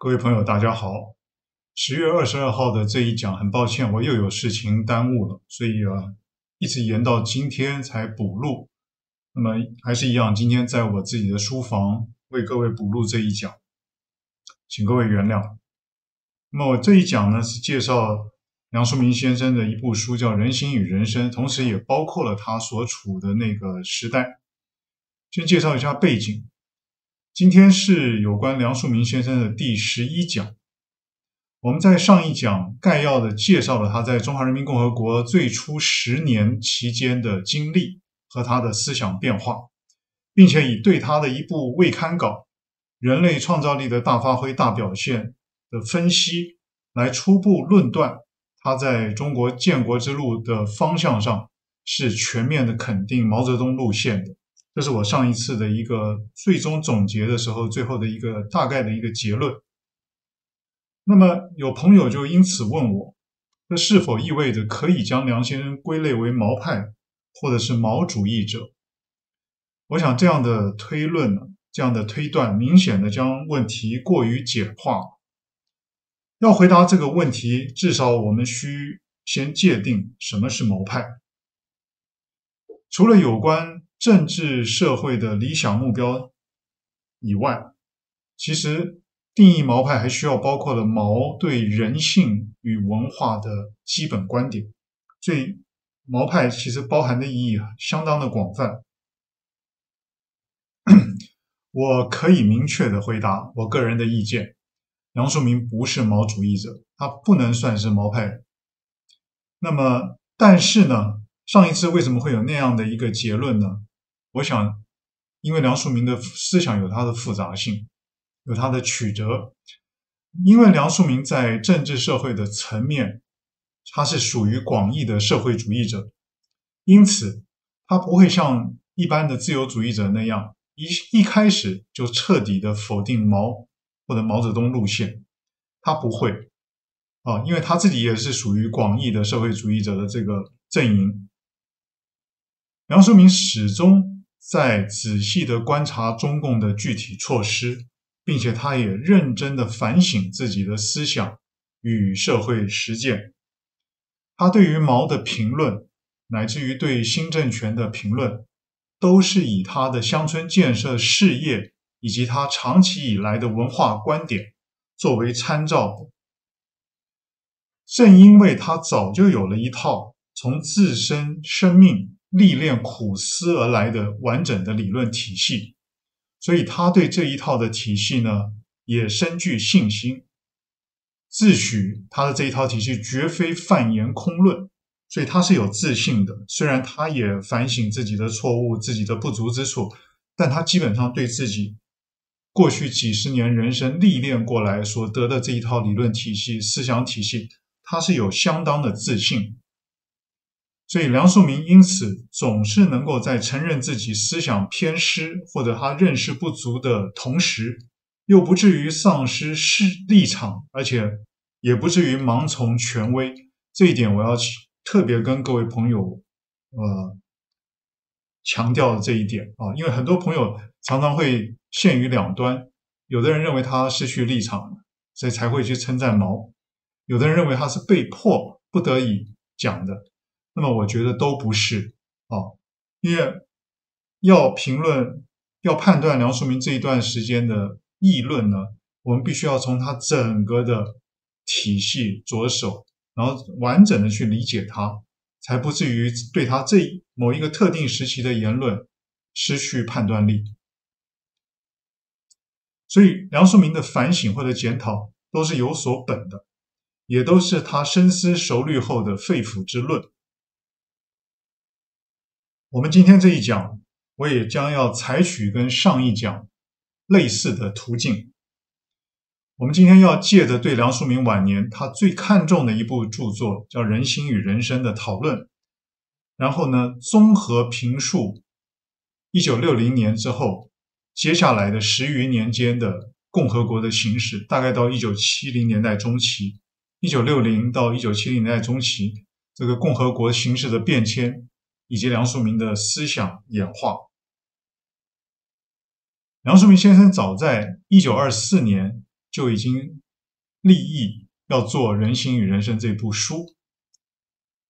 各位朋友，大家好。十月二十二号的这一讲，很抱歉，我又有事情耽误了，所以啊，一直延到今天才补录。那么还是一样，今天在我自己的书房为各位补录这一讲，请各位原谅。那么我这一讲呢，是介绍梁漱溟先生的一部书，叫《人心与人生》，同时也包括了他所处的那个时代。先介绍一下背景。今天是有关梁漱溟先生的第十一讲。我们在上一讲概要的介绍了他在中华人民共和国最初十年期间的经历和他的思想变化，并且以对他的一部未刊稿《人类创造力的大发挥大表现》的分析，来初步论断他在中国建国之路的方向上是全面的肯定毛泽东路线的。这是我上一次的一个最终总结的时候，最后的一个大概的一个结论。那么有朋友就因此问我，这是否意味着可以将梁先生归类为毛派或者是毛主义者？我想这样的推论呢，这样的推断，明显的将问题过于简化。要回答这个问题，至少我们需先界定什么是毛派。除了有关。政治社会的理想目标以外，其实定义毛派还需要包括了毛对人性与文化的基本观点，所以毛派其实包含的意义相当的广泛。我可以明确的回答我个人的意见：杨树明不是毛主义者，他不能算是毛派。那么，但是呢，上一次为什么会有那样的一个结论呢？我想，因为梁漱溟的思想有它的复杂性，有它的曲折。因为梁漱溟在政治社会的层面，他是属于广义的社会主义者，因此他不会像一般的自由主义者那样一一开始就彻底的否定毛或者毛泽东路线。他不会啊，因为他自己也是属于广义的社会主义者的这个阵营。梁漱溟始终。在仔细的观察中共的具体措施，并且他也认真的反省自己的思想与社会实践。他对于毛的评论，乃至于对新政权的评论，都是以他的乡村建设事业以及他长期以来的文化观点作为参照。正因为他早就有了一套从自身生命。历练苦思而来的完整的理论体系，所以他对这一套的体系呢也深具信心，自诩他的这一套体系绝非泛言空论，所以他是有自信的。虽然他也反省自己的错误、自己的不足之处，但他基本上对自己过去几十年人生历练过来所得的这一套理论体系、思想体系，他是有相当的自信。所以梁漱溟因此总是能够在承认自己思想偏失或者他认识不足的同时，又不至于丧失是立场，而且也不至于盲从权威。这一点我要特别跟各位朋友呃强调这一点啊，因为很多朋友常常会陷于两端，有的人认为他失去立场，所以才会去称赞毛；有的人认为他是被迫不得已讲的。那么我觉得都不是啊，因为要评论、要判断梁漱溟这一段时间的议论呢，我们必须要从他整个的体系着手，然后完整的去理解他，才不至于对他这某一个特定时期的言论失去判断力。所以梁漱溟的反省或者检讨都是有所本的，也都是他深思熟虑后的肺腑之论。我们今天这一讲，我也将要采取跟上一讲类似的途径。我们今天要借着对梁漱溟晚年他最看重的一部著作叫《人心与人生》的讨论，然后呢，综合评述一九六零年之后接下来的十余年间的共和国的形势，大概到一九七零年代中期，一九六零到一九七零年代中期这个共和国形势的变迁。以及梁漱溟的思想演化。梁漱溟先生早在一九二四年就已经立意要做《人心与人生》这部书。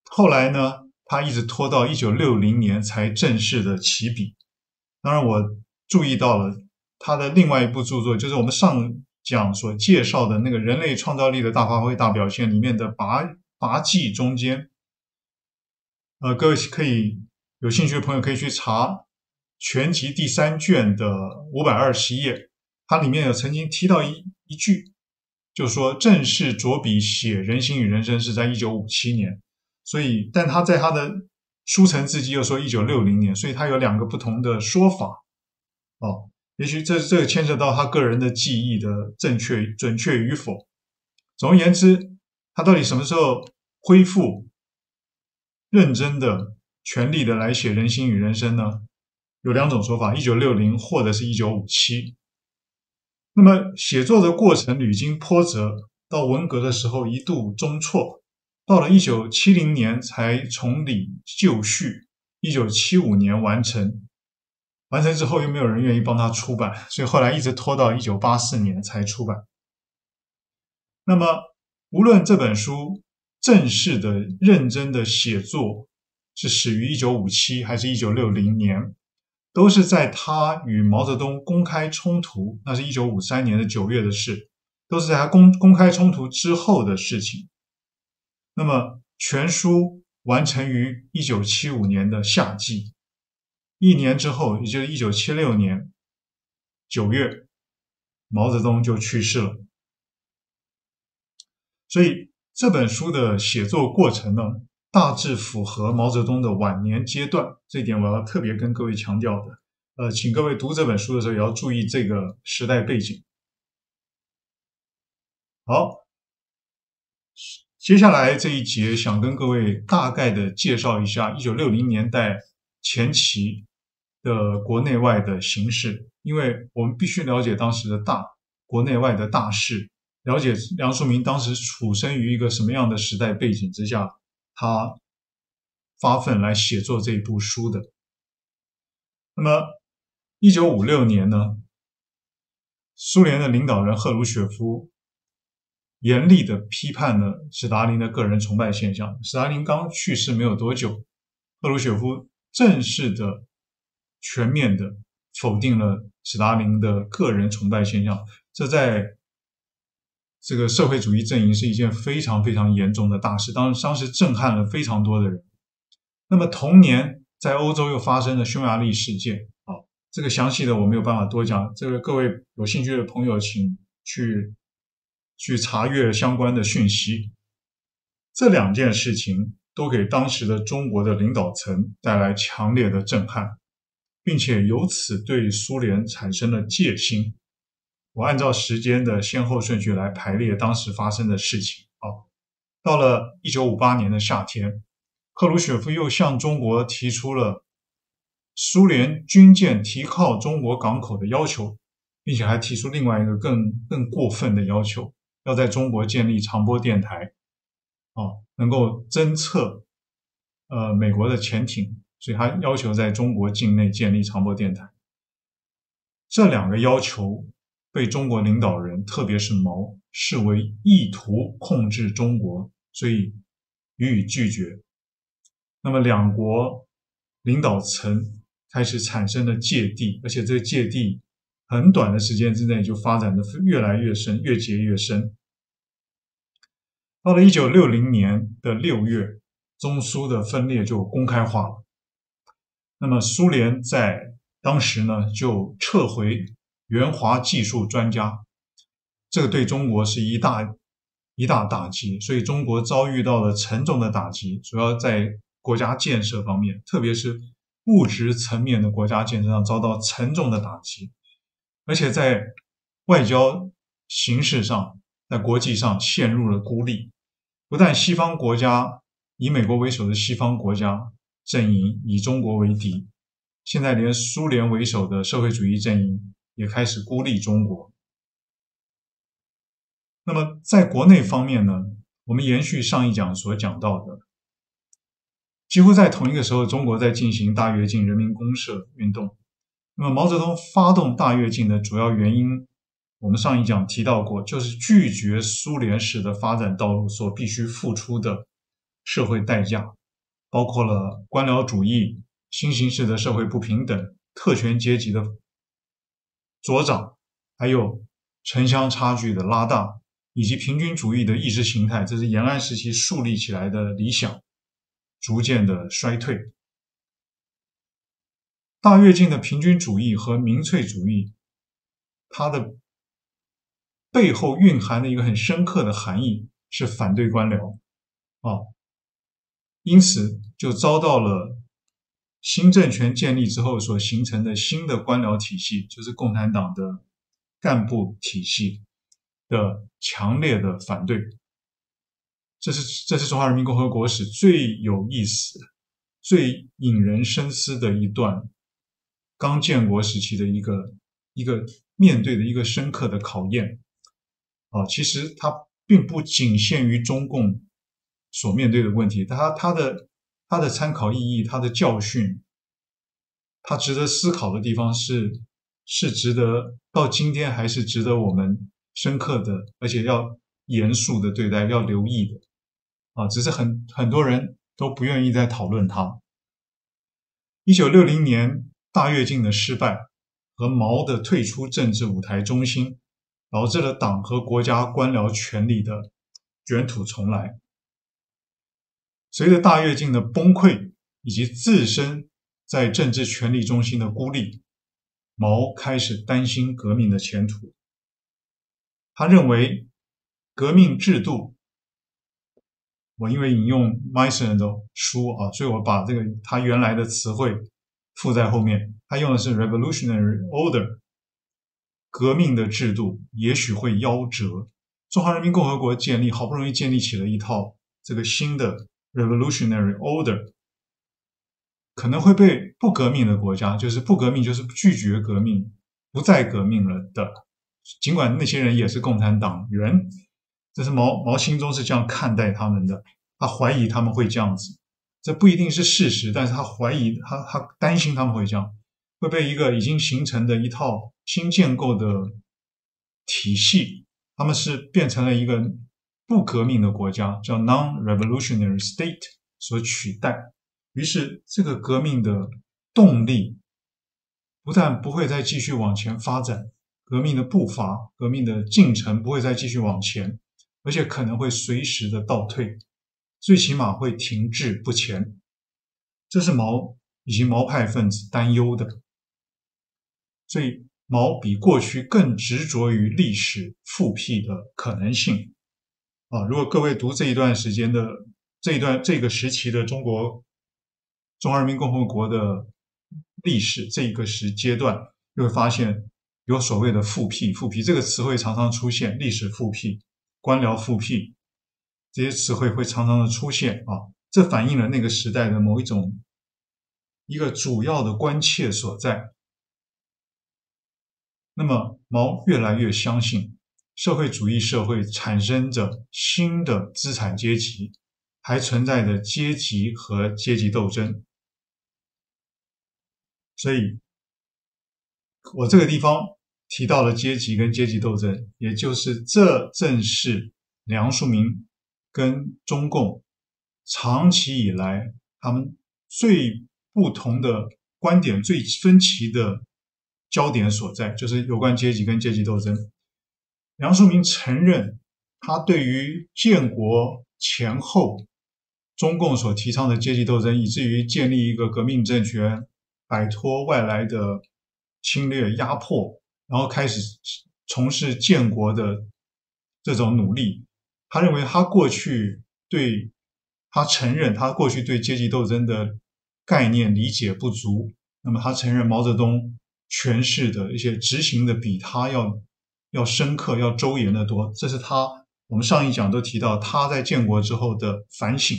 后来呢，他一直拖到一九六零年才正式的起笔。当然，我注意到了他的另外一部著作，就是我们上讲所介绍的那个《人类创造力的大发挥大表现》里面的《拔拔记》中间。呃，各位可以有兴趣的朋友可以去查全集第三卷的五百二十页，它里面有曾经提到一一句，就说正式着笔写《人心与人生》是在一九五七年，所以，但他在他的书成字迹又说一九六零年，所以他有两个不同的说法。哦，也许这这个牵涉到他个人的记忆的正确准确与否。总而言之，他到底什么时候恢复？认真的、全力的来写《人心与人生》呢？有两种说法：一九六零或者是一九五七。那么写作的过程屡经波折，到文革的时候一度中辍，到了一九七零年才从理就序，一九七五年完成。完成之后又没有人愿意帮他出版，所以后来一直拖到一九八四年才出版。那么无论这本书。正式的、认真的写作是始于一九五七还是一九六零年，都是在他与毛泽东公开冲突，那是一九五三年的九月的事，都是在他公公开冲突之后的事情。那么全书完成于一九七五年的夏季，一年之后，也就是一九七六年九月，毛泽东就去世了，所以。这本书的写作过程呢，大致符合毛泽东的晚年阶段，这一点我要特别跟各位强调的。呃，请各位读这本书的时候也要注意这个时代背景。好，接下来这一节想跟各位大概的介绍一下一九六零年代前期的国内外的形势，因为我们必须了解当时的大国内外的大事。了解梁漱溟当时处身于一个什么样的时代背景之下，他发奋来写作这一部书的。那么，一九五六年呢，苏联的领导人赫鲁雪夫严厉的批判了史达林的个人崇拜现象。史达林刚去世没有多久，赫鲁雪夫正式的、全面的否定了史达林的个人崇拜现象。这在这个社会主义阵营是一件非常非常严重的大事，当当时震撼了非常多的人。那么同年，在欧洲又发生了匈牙利事件。啊，这个详细的我没有办法多讲，这个各位有兴趣的朋友，请去去查阅相关的讯息。这两件事情都给当时的中国的领导层带来强烈的震撼，并且由此对苏联产生了戒心。我按照时间的先后顺序来排列当时发生的事情。啊，到了一九五八年的夏天，赫鲁雪夫又向中国提出了苏联军舰停靠中国港口的要求，并且还提出另外一个更更过分的要求，要在中国建立长波电台，啊，能够侦测呃美国的潜艇，所以他要求在中国境内建立长波电台。这两个要求。被中国领导人，特别是毛视为意图控制中国，所以予以拒绝。那么两国领导层开始产生了芥蒂，而且这个芥蒂很短的时间之内就发展的越来越深，越结越深。到了一九六零年的六月，中苏的分裂就公开化了。那么苏联在当时呢，就撤回。援华技术专家，这个对中国是一大一大打击，所以中国遭遇到了沉重的打击，主要在国家建设方面，特别是物质层面的国家建设上遭到沉重的打击，而且在外交形势上，在国际上陷入了孤立。不但西方国家以美国为首的西方国家阵营以中国为敌，现在连苏联为首的社会主义阵营。也开始孤立中国。那么，在国内方面呢？我们延续上一讲所讲到的，几乎在同一个时候，中国在进行大跃进、人民公社运动。那么，毛泽东发动大跃进的主要原因，我们上一讲提到过，就是拒绝苏联式的发展道路所必须付出的社会代价，包括了官僚主义、新形式的社会不平等、特权阶级的左掌，还有城乡差距的拉大，以及平均主义的意识形态，这是延安时期树立起来的理想，逐渐的衰退。大跃进的平均主义和民粹主义，它的背后蕴含的一个很深刻的含义是反对官僚啊，因此就遭到了新政权建立之后所形成的新的官僚体系，就是共产党的干部体系的强烈的反对。这是这是中华人民共和国史最有意思、最引人深思的一段刚建国时期的一个一个面对的一个深刻的考验。啊，其实它并不仅限于中共所面对的问题，它它的它的参考意义、它的教训，它值得思考的地方是是值得到今天还是值得我们深刻的，而且要严肃的对待、要留意的啊，只是很很多人都不愿意再讨论它。一九六零年大跃进的失败和毛的退出政治舞台中心。导致了党和国家官僚权力的卷土重来。随着大跃进的崩溃以及自身在政治权力中心的孤立，毛开始担心革命的前途。他认为革命制度，我因为引用 Mason 的书啊，所以我把这个他原来的词汇附在后面。他用的是 revolutionary order。革命的制度也许会夭折。中华人民共和国建立，好不容易建立起了一套这个新的 revolutionary order，可能会被不革命的国家，就是不革命，就是拒绝革命、不再革命了的。尽管那些人也是共产党员，这是毛毛心中是这样看待他们的。他怀疑他们会这样子，这不一定是事实，但是他怀疑，他他担心他们会这样。会被一个已经形成的一套新建构的体系，他们是变成了一个不革命的国家，叫 non-revolutionary state 所取代。于是，这个革命的动力不但不会再继续往前发展，革命的步伐、革命的进程不会再继续往前，而且可能会随时的倒退，最起码会停滞不前。这是毛以及毛派分子担忧的。所以，毛比过去更执着于历史复辟的可能性啊！如果各位读这一段时间的这一段这个时期的中国中华人民共和国的历史这一个时阶段，就会发现有所谓的复辟。复辟这个词汇常常出现，历史复辟、官僚复辟这些词汇会常常的出现啊！这反映了那个时代的某一种一个主要的关切所在。那么，毛越来越相信社会主义社会产生着新的资产阶级，还存在着阶级和阶级斗争。所以，我这个地方提到了阶级跟阶级斗争，也就是这正是梁漱溟跟中共长期以来他们最不同的观点、最分歧的。焦点所在就是有关阶级跟阶级斗争。梁漱溟承认，他对于建国前后中共所提倡的阶级斗争，以至于建立一个革命政权，摆脱外来的侵略压迫，然后开始从事建国的这种努力，他认为他过去对他承认他过去对阶级斗争的概念理解不足，那么他承认毛泽东。诠释的一些执行的比他要要深刻、要周延的多。这是他我们上一讲都提到他在建国之后的反省。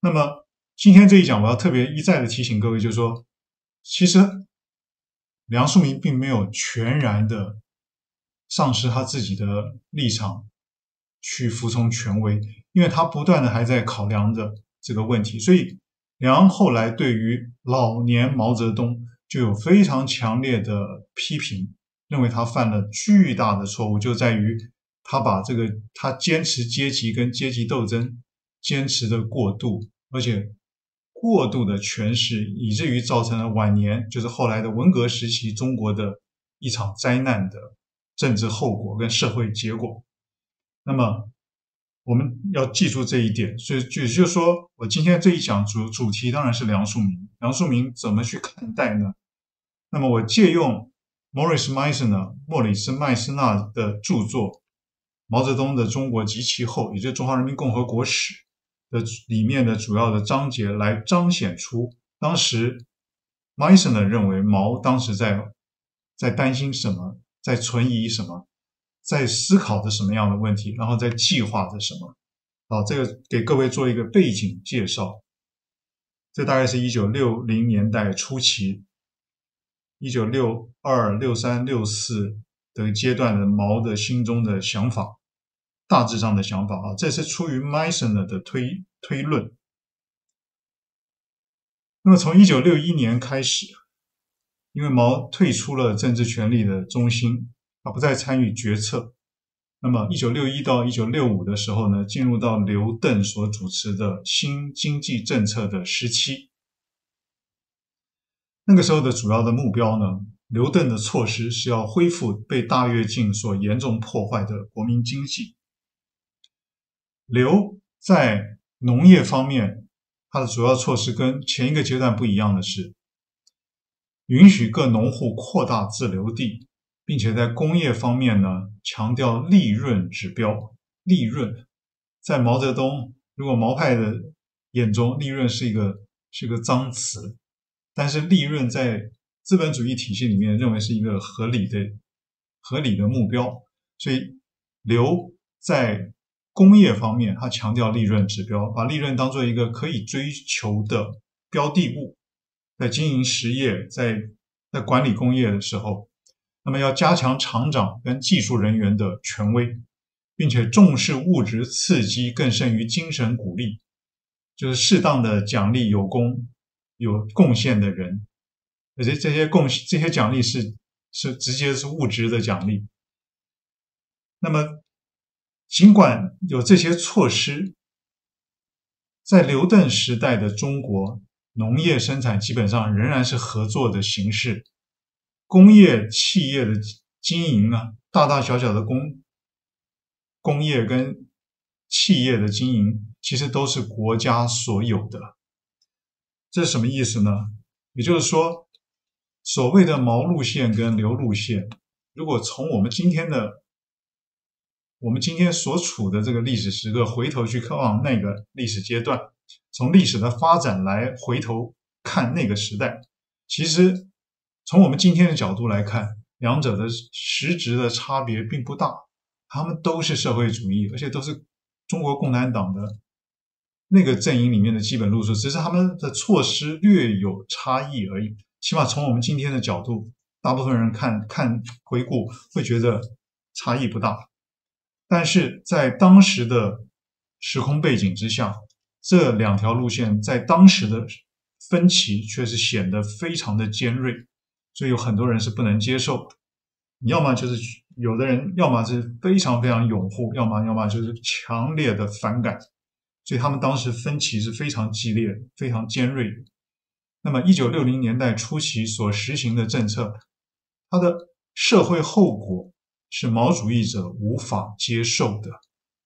那么今天这一讲，我要特别一再的提醒各位，就是说，其实梁漱溟并没有全然的丧失他自己的立场，去服从权威，因为他不断的还在考量着这个问题。所以梁后来对于老年毛泽东。就有非常强烈的批评认为他犯了巨大的错误，就在于他把这个他坚持阶级跟阶级斗争坚持的过度，而且过度的诠释，以至于造成了晚年就是后来的文革时期中国的一场灾难的政治后果跟社会结果。那么我们要记住这一点，所以也就是说，我今天这一讲主主题当然是梁漱溟。梁漱溟怎么去看待呢？那么我借用 Morris Meisner 莫里斯麦斯纳的著作《毛泽东的中国及其后》，也就是《中华人民共和国史》的里面的主要的章节，来彰显出当时迈斯纳认为毛当时在在担心什么，在存疑什么。在思考着什么样的问题，然后在计划着什么？好，这个给各位做一个背景介绍。这大概是一九六零年代初期，一九六二、六三、六四的阶段的毛的心中的想法，大致上的想法啊，这是出于 Meisner 的推推论。那么从一九六一年开始，因为毛退出了政治权力的中心。他不再参与决策。那么，一九六一到一九六五的时候呢，进入到刘邓所主持的新经济政策的时期。那个时候的主要的目标呢，刘邓的措施是要恢复被大跃进所严重破坏的国民经济。刘在农业方面，他的主要措施跟前一个阶段不一样的是，允许各农户扩大自留地。并且在工业方面呢，强调利润指标。利润在毛泽东，如果毛派的眼中，利润是一个是一个脏词，但是利润在资本主义体系里面认为是一个合理的合理的目标。所以刘在工业方面，他强调利润指标，把利润当做一个可以追求的标的物，在经营实业，在在管理工业的时候。那么要加强厂长跟技术人员的权威，并且重视物质刺激更胜于精神鼓励，就是适当的奖励有功有贡献的人，而且这些贡这些奖励是是直接是物质的奖励。那么尽管有这些措施，在刘邓时代的中国，农业生产基本上仍然是合作的形式。工业企业的经营啊，大大小小的工工业跟企业的经营，其实都是国家所有的。这是什么意思呢？也就是说，所谓的毛路线跟刘路线，如果从我们今天的我们今天所处的这个历史时刻回头去看望那个历史阶段，从历史的发展来回头看那个时代，其实。从我们今天的角度来看，两者的实质的差别并不大，他们都是社会主义，而且都是中国共产党的那个阵营里面的基本路数，只是他们的措施略有差异而已。起码从我们今天的角度，大部分人看看回顾会觉得差异不大，但是在当时的时空背景之下，这两条路线在当时的分歧却是显得非常的尖锐。所以有很多人是不能接受，你要么就是有的人，要么是非常非常拥护，要么要么就是强烈的反感。所以他们当时分歧是非常激烈、非常尖锐的。那么，一九六零年代初期所实行的政策，它的社会后果是毛主义者无法接受的。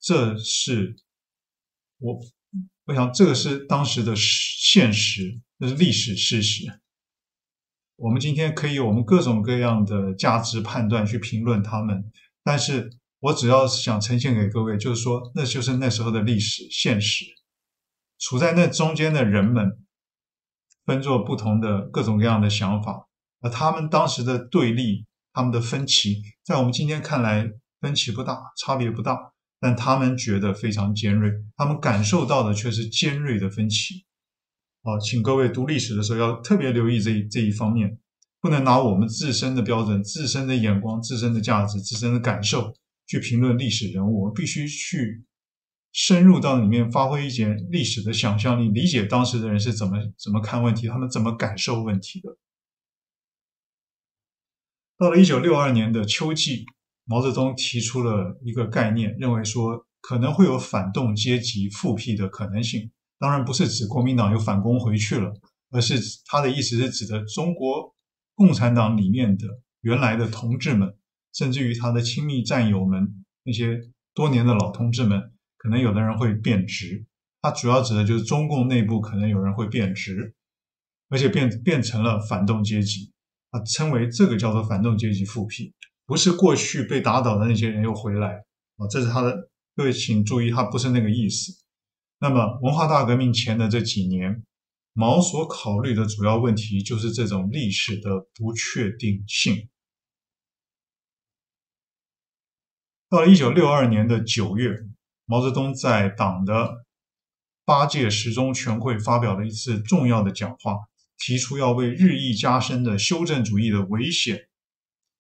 这是我，我想这个是当时的现实，这是历史事实。我们今天可以有我们各种各样的价值判断去评论他们，但是我主要是想呈现给各位，就是说，那就是那时候的历史现实，处在那中间的人们，分作不同的各种各样的想法，而他们当时的对立，他们的分歧，在我们今天看来分歧不大，差别不大，但他们觉得非常尖锐，他们感受到的却是尖锐的分歧。好，请各位读历史的时候要特别留意这一这一方面，不能拿我们自身的标准、自身的眼光、自身的价值、自身的感受去评论历史人物。我们必须去深入到里面，发挥一点历史的想象力，理解当时的人是怎么怎么看问题，他们怎么感受问题的。到了一九六二年的秋季，毛泽东提出了一个概念，认为说可能会有反动阶级复辟的可能性。当然不是指国民党又反攻回去了，而是他的意思是指的中国共产党里面的原来的同志们，甚至于他的亲密战友们，那些多年的老同志们，可能有的人会变直。他主要指的就是中共内部可能有人会变直，而且变变成了反动阶级。他称为这个叫做反动阶级复辟，不是过去被打倒的那些人又回来啊，这是他的。各位请注意，他不是那个意思。那么，文化大革命前的这几年，毛所考虑的主要问题就是这种历史的不确定性。到了一九六二年的九月，毛泽东在党的八届十中全会发表了一次重要的讲话，提出要为日益加深的修正主义的危险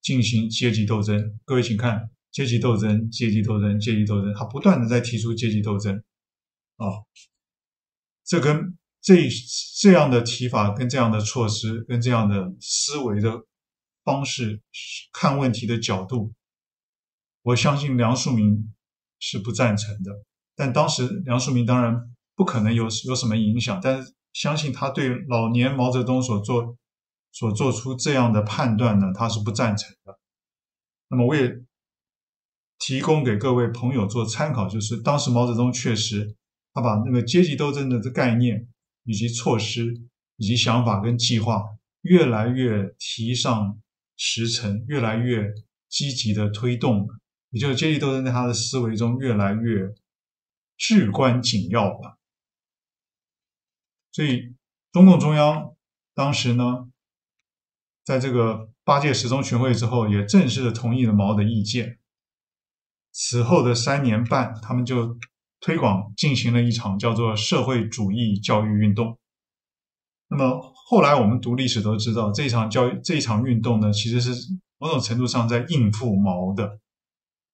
进行阶级斗争。各位请看，阶级斗争，阶级斗争，阶级斗争，他不断的在提出阶级斗争。啊，这跟这这样的提法、跟这样的措施、跟这样的思维的方式看问题的角度，我相信梁漱溟是不赞成的。但当时梁漱溟当然不可能有有什么影响，但是相信他对老年毛泽东所做所做出这样的判断呢，他是不赞成的。那么我也提供给各位朋友做参考，就是当时毛泽东确实。他把那个阶级斗争的概念，以及措施，以及想法跟计划，越来越提上时程，越来越积极的推动，也就是阶级斗争在他的思维中越来越至关紧要吧。所以，中共中央当时呢，在这个八届十中全会之后，也正式的同意了毛的意见。此后的三年半，他们就。推广进行了一场叫做社会主义教育运动。那么后来我们读历史都知道，这场教育这场运动呢，其实是某种程度上在应付毛的，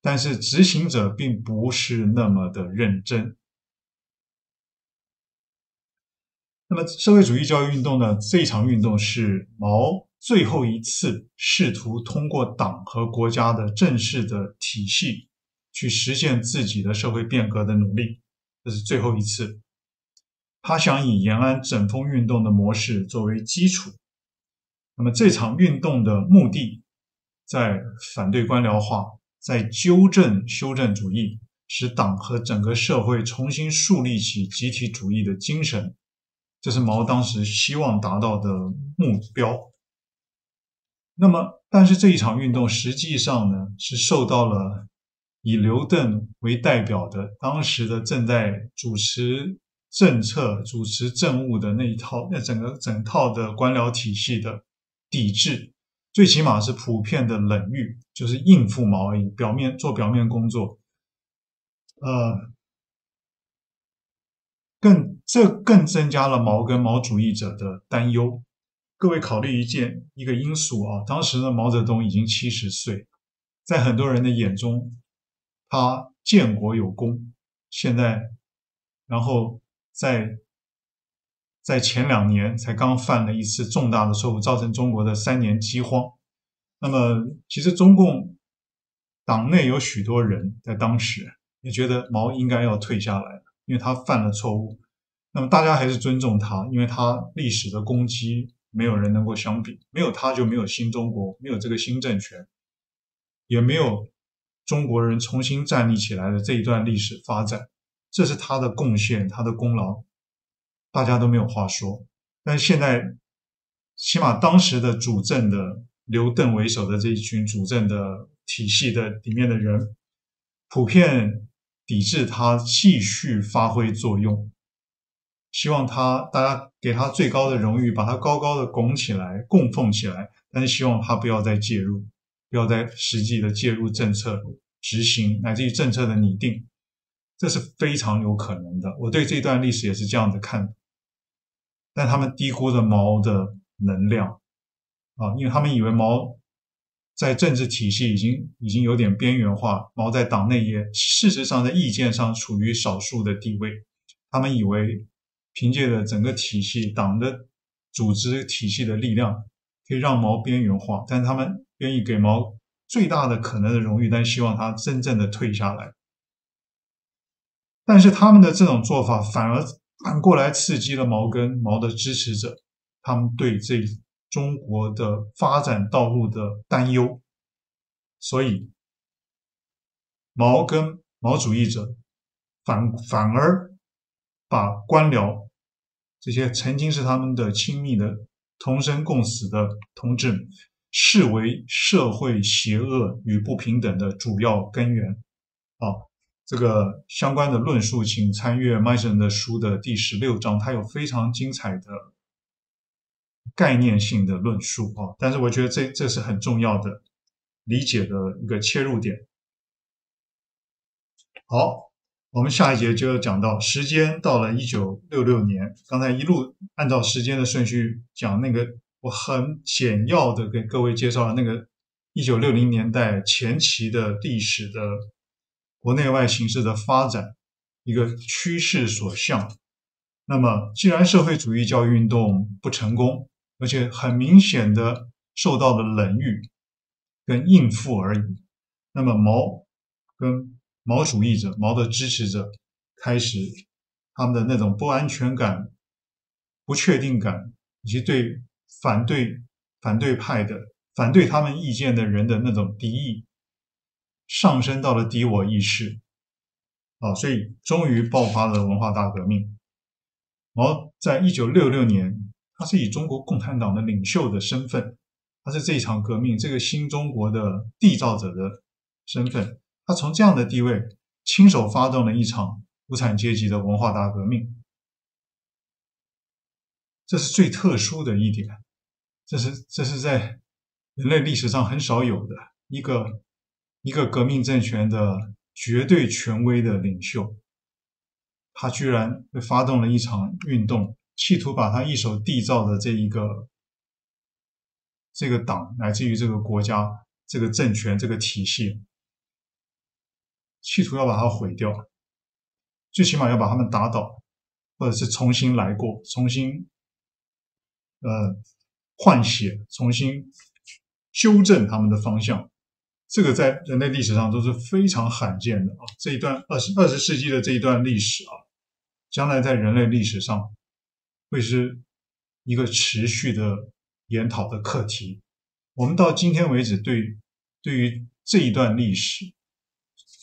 但是执行者并不是那么的认真。那么社会主义教育运动呢，这场运动是毛最后一次试图通过党和国家的正式的体系。去实现自己的社会变革的努力，这是最后一次。他想以延安整风运动的模式作为基础。那么这场运动的目的，在反对官僚化，在纠正修正主义，使党和整个社会重新树立起集体主义的精神。这是毛当时希望达到的目标。那么，但是这一场运动实际上呢，是受到了。以刘邓为代表的当时的正在主持政策、主持政务的那一套、那整个整套的官僚体系的抵制，最起码是普遍的冷遇，就是应付毛而已，表面做表面工作。呃，更这更增加了毛跟毛主义者的担忧。各位考虑一件一个因素啊，当时的毛泽东已经七十岁，在很多人的眼中。他建国有功，现在，然后在在前两年才刚犯了一次重大的错误，造成中国的三年饥荒。那么，其实中共党内有许多人在当时也觉得毛应该要退下来，因为他犯了错误。那么大家还是尊重他，因为他历史的功绩没有人能够相比，没有他就没有新中国，没有这个新政权，也没有。中国人重新站立起来的这一段历史发展，这是他的贡献，他的功劳，大家都没有话说。但是现在，起码当时的主政的刘邓为首的这一群主政的体系的里面的人，普遍抵制他继续发挥作用，希望他大家给他最高的荣誉，把他高高的拱起来，供奉起来，但是希望他不要再介入。不要在实际的介入政策执行，乃至于政策的拟定，这是非常有可能的。我对这段历史也是这样子看，但他们低估了毛的能量啊，因为他们以为毛在政治体系已经已经有点边缘化，毛在党内也事实上在意见上处于少数的地位。他们以为凭借着整个体系党的组织体系的力量，可以让毛边缘化，但他们。愿意给毛最大的可能的荣誉，但希望他真正的退下来。但是他们的这种做法反而反过来刺激了毛跟毛的支持者，他们对这中国的发展道路的担忧，所以毛跟毛主义者反反而把官僚这些曾经是他们的亲密的同生共死的同志。视为社会邪恶与不平等的主要根源。啊，这个相关的论述，请参阅麦森的书的第十六章，它有非常精彩的概念性的论述啊。但是我觉得这这是很重要的理解的一个切入点。好，我们下一节就要讲到时间到了一九六六年，刚才一路按照时间的顺序讲那个。我很简要的给各位介绍了那个一九六零年代前期的历史的国内外形势的发展一个趋势所向。那么，既然社会主义教育运动不成功，而且很明显的受到了冷遇跟应付而已，那么毛跟毛主义者、毛的支持者开始他们的那种不安全感、不确定感以及对。反对反对派的反对他们意见的人的那种敌意，上升到了敌我意识，啊，所以终于爆发了文化大革命。毛在一九六六年，他是以中国共产党的领袖的身份，他是这一场革命这个新中国的缔造者的身份，他从这样的地位亲手发动了一场无产阶级的文化大革命，这是最特殊的一点。这是这是在人类历史上很少有的一个一个革命政权的绝对权威的领袖，他居然会发动了一场运动，企图把他一手缔造的这一个这个党，乃至于这个国家、这个政权、这个体系，企图要把它毁掉，最起码要把他们打倒，或者是重新来过，重新呃。换血，重新纠正他们的方向，这个在人类历史上都是非常罕见的啊！这一段二十二十世纪的这一段历史啊，将来在人类历史上会是一个持续的研讨的课题。我们到今天为止，对对于这一段历史，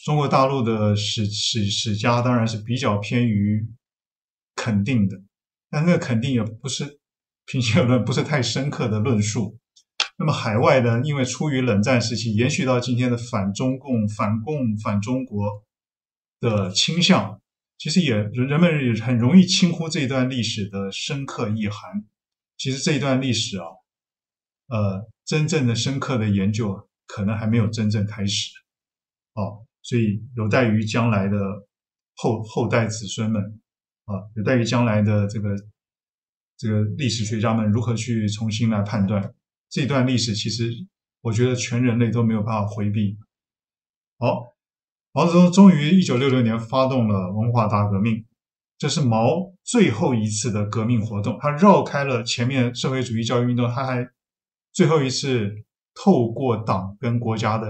中国大陆的史史史家当然是比较偏于肯定的，但那肯定也不是。平心而论，不是太深刻的论述。那么海外呢？因为出于冷战时期延续到今天的反中共、反共、反中国的倾向，其实也人们也很容易轻忽这一段历史的深刻意涵。其实这一段历史啊，呃，真正的深刻的研究可能还没有真正开始。哦，所以有待于将来的后后代子孙们啊，有待于将来的这个。这个历史学家们如何去重新来判断这段历史？其实我觉得全人类都没有办法回避。好，毛泽东终于一九六六年发动了文化大革命，这是毛最后一次的革命活动。他绕开了前面社会主义教育运动，他还最后一次透过党跟国家的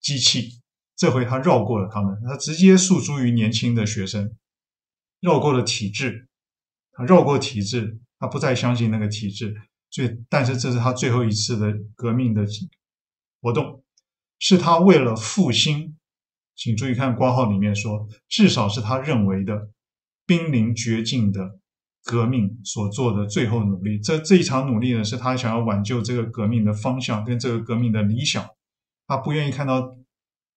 机器，这回他绕过了他们，他直接诉诸于年轻的学生，绕过了体制。他绕过体制，他不再相信那个体制，所以，但是这是他最后一次的革命的活动，是他为了复兴，请注意看挂号里面说，至少是他认为的濒临绝境的革命所做的最后努力。这这一场努力呢，是他想要挽救这个革命的方向跟这个革命的理想，他不愿意看到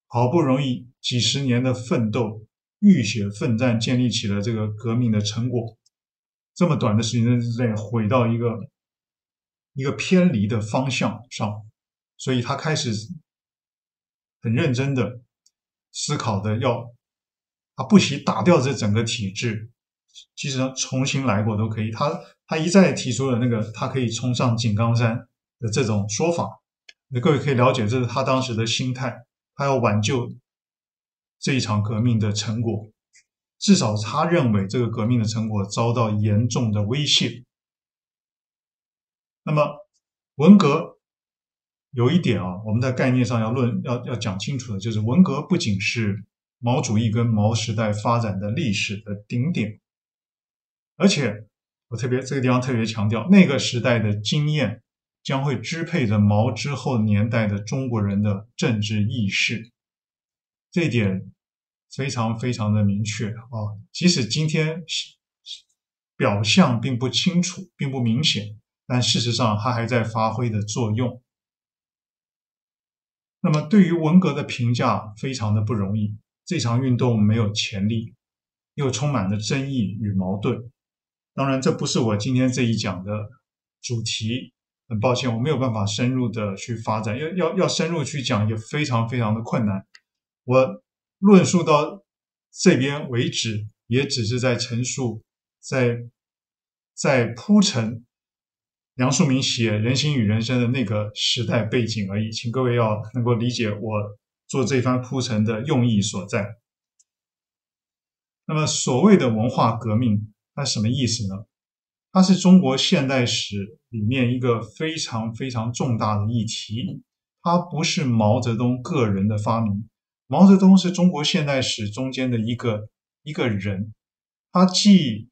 好不容易几十年的奋斗、浴血奋战建立起了这个革命的成果。这么短的时间之内毁到一个一个偏离的方向上，所以他开始很认真的思考的要，他不惜打掉这整个体制，即使重新来过都可以。他他一再提出了那个他可以冲上井冈山的这种说法，各位可以了解，这是他当时的心态，他要挽救这一场革命的成果。至少他认为这个革命的成果遭到严重的威胁。那么文革有一点啊，我们在概念上要论要要讲清楚的，就是文革不仅是毛主义跟毛时代发展的历史的顶点，而且我特别这个地方特别强调，那个时代的经验将会支配着毛之后年代的中国人的政治意识，这一点非常非常的明确啊。即使今天表象并不清楚，并不明显，但事实上它还在发挥的作用。那么，对于文革的评价非常的不容易。这场运动没有潜力，又充满了争议与矛盾。当然，这不是我今天这一讲的主题。很抱歉，我没有办法深入的去发展，要要要深入去讲也非常非常的困难。我论述到这边为止，也只是在陈述，在在铺陈。梁漱溟写《人心与人生》的那个时代背景而已，请各位要能够理解我做这番铺陈的用意所在。那么，所谓的文化革命，它什么意思呢？它是中国现代史里面一个非常非常重大的议题。它不是毛泽东个人的发明，毛泽东是中国现代史中间的一个一个人，他既。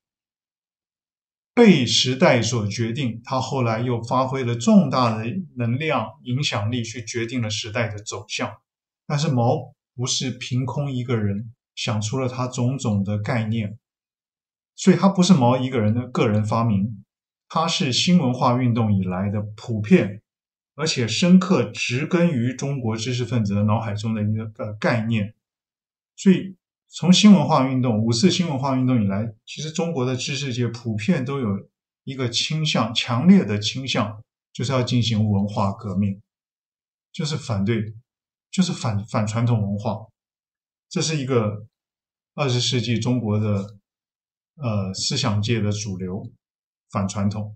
被时代所决定，他后来又发挥了重大的能量影响力，去决定了时代的走向。但是毛不是凭空一个人想出了他种种的概念，所以他不是毛一个人的个人发明，他是新文化运动以来的普遍而且深刻植根于中国知识分子的脑海中的一个概念，所以。从新文化运动、五四新文化运动以来，其实中国的知识界普遍都有一个倾向，强烈的倾向，就是要进行文化革命，就是反对，就是反反传统文化。这是一个二十世纪中国的呃思想界的主流，反传统。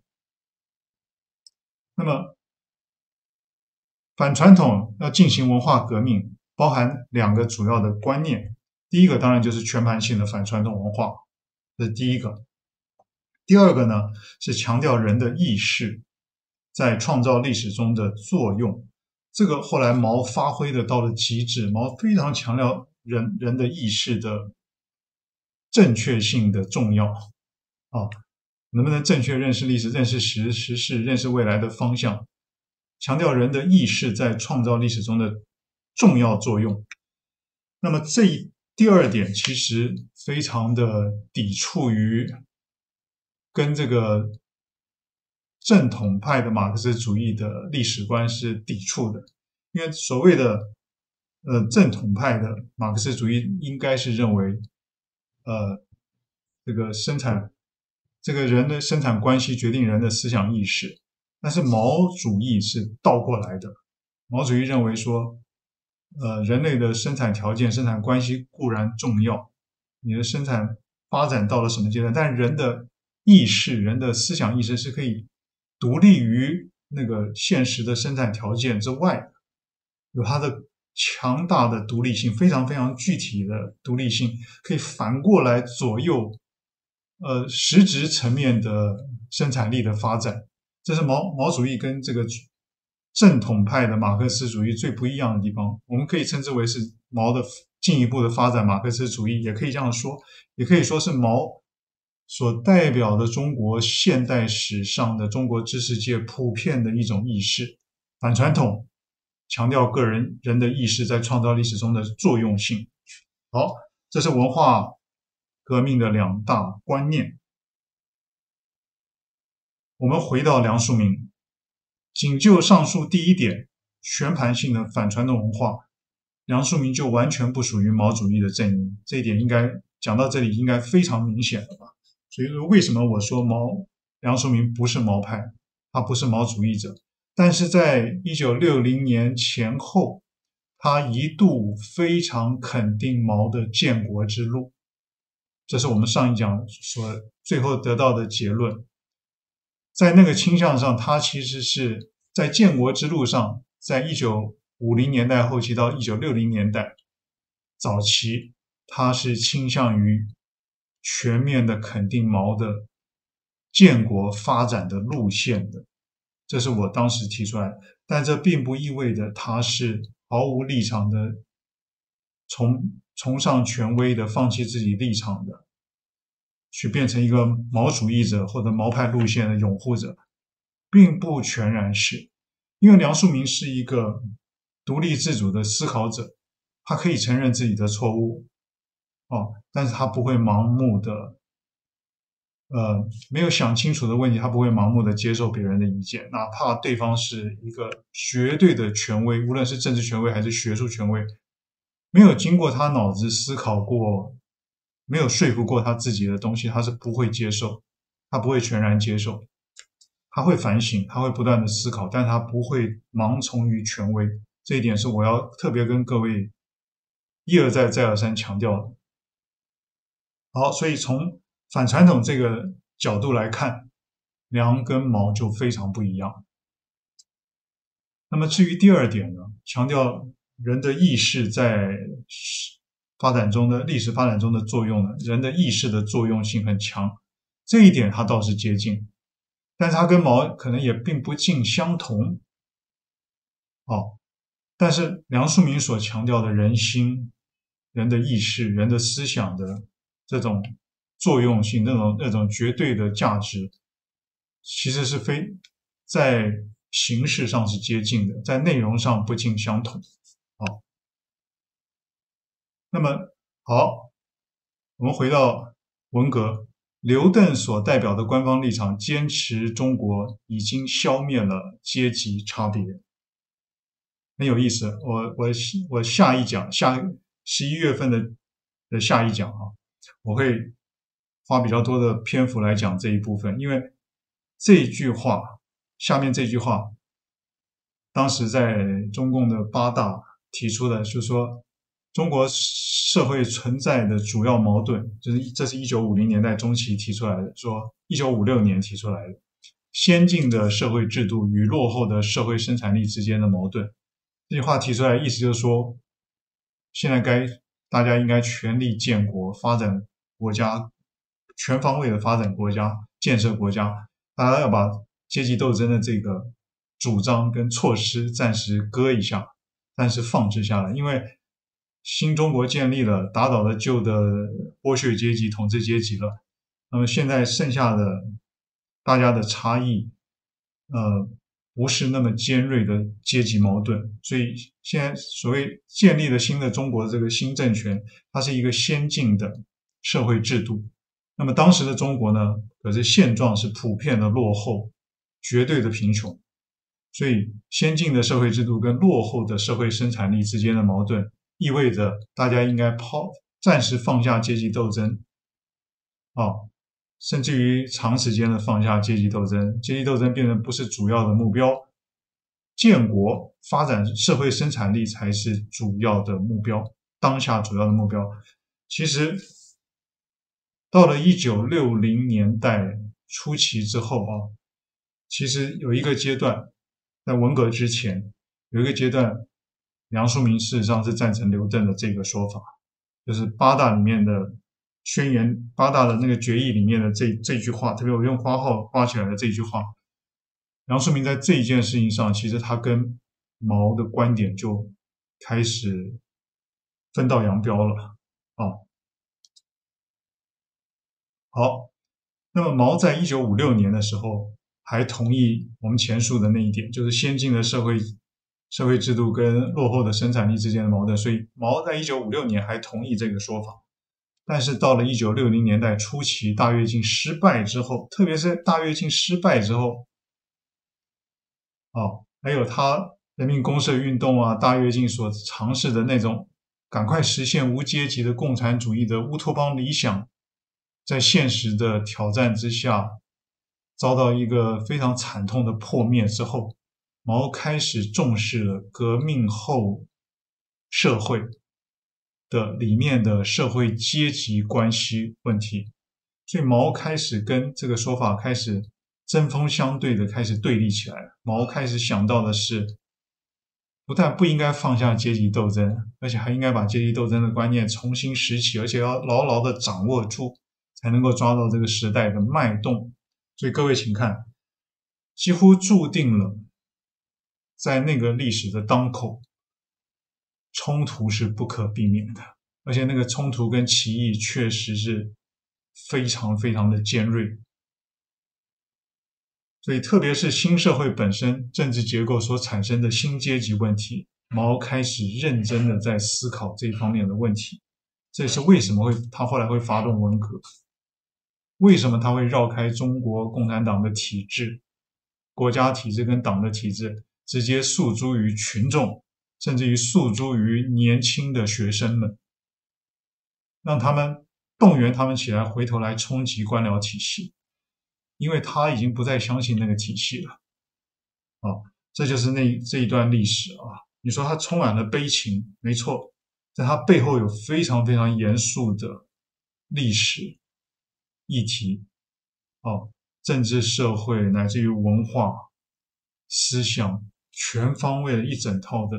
那么，反传统要进行文化革命，包含两个主要的观念。第一个当然就是全盘性的反传统文化，这是第一个。第二个呢是强调人的意识在创造历史中的作用。这个后来毛发挥的到了极致，毛非常强调人人的意识的正确性的重要啊，能不能正确认识历史、认识时时事、认识未来的方向，强调人的意识在创造历史中的重要作用。那么这一。第二点其实非常的抵触于跟这个正统派的马克思主义的历史观是抵触的，因为所谓的呃正统派的马克思主义应该是认为，呃这个生产这个人的生产关系决定人的思想意识，但是毛主义是倒过来的，毛主义认为说。呃，人类的生产条件、生产关系固然重要，你的生产发展到了什么阶段？但人的意识、人的思想意识是可以独立于那个现实的生产条件之外，有它的强大的独立性，非常非常具体的独立性，可以反过来左右呃实质层面的生产力的发展。这是毛毛主义跟这个。正统派的马克思主义最不一样的地方，我们可以称之为是毛的进一步的发展。马克思主义也可以这样说，也可以说是毛所代表的中国现代史上的中国知识界普遍的一种意识，反传统，强调个人人的意识在创造历史中的作用性。好，这是文化革命的两大观念。我们回到梁漱溟。仅就上述第一点，全盘性的反传统文化，梁漱溟就完全不属于毛主义的阵营。这一点应该讲到这里，应该非常明显了吧？所以说，为什么我说毛梁漱溟不是毛派，他不是毛主义者？但是在一九六零年前后，他一度非常肯定毛的建国之路，这是我们上一讲所最后得到的结论。在那个倾向上，他其实是在建国之路上，在一九五零年代后期到一九六零年代早期，他是倾向于全面的肯定毛的建国发展的路线的。这是我当时提出来，但这并不意味着他是毫无立场的，崇崇尚权威的，放弃自己立场的，去变成一个毛主义者或者毛派路线的拥护者，并不全然是，因为梁漱溟是一个独立自主的思考者，他可以承认自己的错误，哦，但是他不会盲目的。呃，没有想清楚的问题，他不会盲目的接受别人的意见，哪怕对方是一个绝对的权威，无论是政治权威还是学术权威，没有经过他脑子思考过，没有说服过他自己的东西，他是不会接受，他不会全然接受，他会反省，他会不断的思考，但他不会盲从于权威，这一点是我要特别跟各位一而再再而三强调的。好，所以从。反传统这个角度来看，梁跟毛就非常不一样。那么至于第二点呢，强调人的意识在发展中的历史发展中的作用呢，人的意识的作用性很强，这一点它倒是接近，但是它跟毛可能也并不尽相同。哦，但是梁漱溟所强调的人心、人的意识、人的思想的这种。作用性那种那种绝对的价值，其实是非在形式上是接近的，在内容上不尽相同。好，那么好，我们回到文革，刘邓所代表的官方立场，坚持中国已经消灭了阶级差别，很有意思。我我我下一讲下十一月份的的下一讲啊，我会。花比较多的篇幅来讲这一部分，因为这句话下面这句话，当时在中共的八大提出的，就是说中国社会存在的主要矛盾，就是这是一九五零年代中期提出来的，说一九五六年提出来的，先进的社会制度与落后的社会生产力之间的矛盾。这句话提出来，意思就是说，现在该大家应该全力建国，发展国家。全方位的发展国家、建设国家，大家要把阶级斗争的这个主张跟措施暂时搁一下，暂时放置下来，因为新中国建立了，打倒了旧的剥削阶级、统治阶级了。那么现在剩下的大家的差异，呃，不是那么尖锐的阶级矛盾，所以现在所谓建立了新的中国这个新政权，它是一个先进的社会制度。那么当时的中国呢，可是现状是普遍的落后，绝对的贫穷，所以先进的社会制度跟落后的社会生产力之间的矛盾，意味着大家应该抛暂时放下阶级斗争，啊，甚至于长时间的放下阶级斗争，阶级斗争变成不是主要的目标，建国发展社会生产力才是主要的目标，当下主要的目标，其实。到了一九六零年代初期之后啊，其实有一个阶段，在文革之前有一个阶段，梁漱溟事实上是赞成刘邓的这个说法，就是八大里面的宣言，八大的那个决议里面的这这句话，特别我用花号画起来的这句话，梁漱溟在这一件事情上，其实他跟毛的观点就开始分道扬镳了啊。好，那么毛在一九五六年的时候还同意我们前述的那一点，就是先进的社会社会制度跟落后的生产力之间的矛盾，所以毛在一九五六年还同意这个说法。但是到了一九六零年代初期，大跃进失败之后，特别是大跃进失败之后，哦，还有他人民公社运动啊，大跃进所尝试的那种赶快实现无阶级的共产主义的乌托邦理想。在现实的挑战之下，遭到一个非常惨痛的破灭之后，毛开始重视了革命后社会的里面的社会阶级关系问题，所以毛开始跟这个说法开始针锋相对的开始对立起来。毛开始想到的是，不但不应该放下阶级斗争，而且还应该把阶级斗争的观念重新拾起，而且要牢牢的掌握住。才能够抓到这个时代的脉动，所以各位请看，几乎注定了，在那个历史的当口，冲突是不可避免的，而且那个冲突跟歧义确实是非常非常的尖锐。所以，特别是新社会本身政治结构所产生的新阶级问题，毛开始认真的在思考这方面的问题。这也是为什么会他后来会发动文革？为什么他会绕开中国共产党的体制、国家体制跟党的体制，直接诉诸于群众，甚至于诉诸于年轻的学生们，让他们动员他们起来，回头来冲击官僚体系？因为他已经不再相信那个体系了，啊，这就是那这一段历史啊。你说它充满了悲情，没错，在它背后有非常非常严肃的历史议题，哦，政治社会乃至于文化思想全方位的一整套的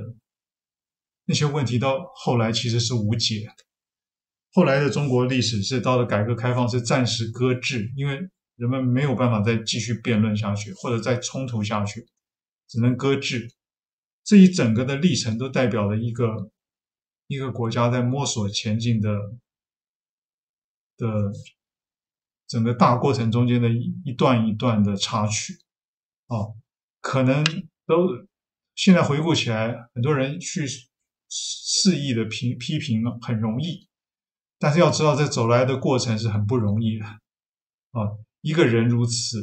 那些问题，到后来其实是无解。后来的中国历史是到了改革开放是暂时搁置，因为。人们没有办法再继续辩论下去，或者再冲突下去，只能搁置。这一整个的历程都代表了一个一个国家在摸索前进的的整个大过程中间的一一段一段的插曲。啊，可能都现在回顾起来，很多人去肆意的评批评很容易，但是要知道这走来的过程是很不容易的。啊。一个人如此，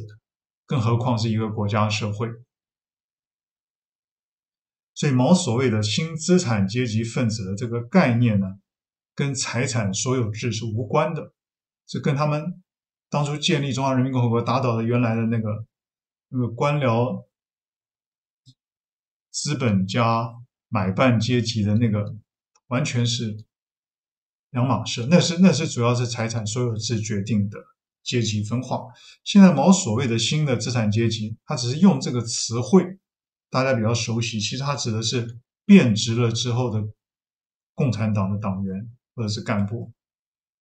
更何况是一个国家社会。所以毛所谓的新资产阶级分子的这个概念呢，跟财产所有制是无关的，是跟他们当初建立中华人民共和国、打倒的原来的那个那个官僚资本家买办阶级的那个完全是两码事。那是那是主要是财产所有制决定的。阶级分化，现在毛所谓的新的资产阶级，他只是用这个词汇，大家比较熟悉。其实他指的是变质了之后的共产党的党员或者是干部。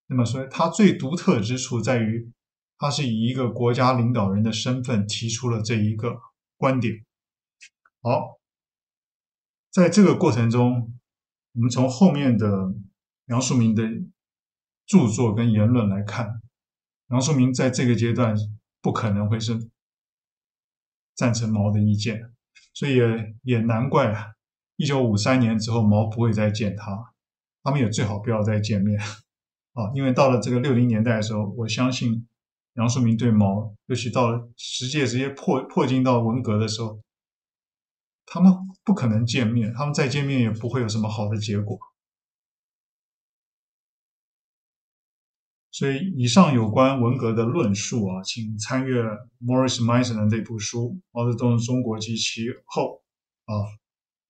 那么，所以他最独特之处在于，他是以一个国家领导人的身份提出了这一个观点。好，在这个过程中，我们从后面的梁漱溟的著作跟言论来看。梁漱溟在这个阶段不可能会是赞成毛的意见，所以也也难怪啊。一九五三年之后，毛不会再见他，他们也最好不要再见面啊。因为到了这个六零年代的时候，我相信梁漱溟对毛，尤其到了实际直接破破进到文革的时候，他们不可能见面，他们再见面也不会有什么好的结果。所以，以上有关文革的论述啊，请参阅 Morris Mason 的这部书《毛泽东中国及其后》啊。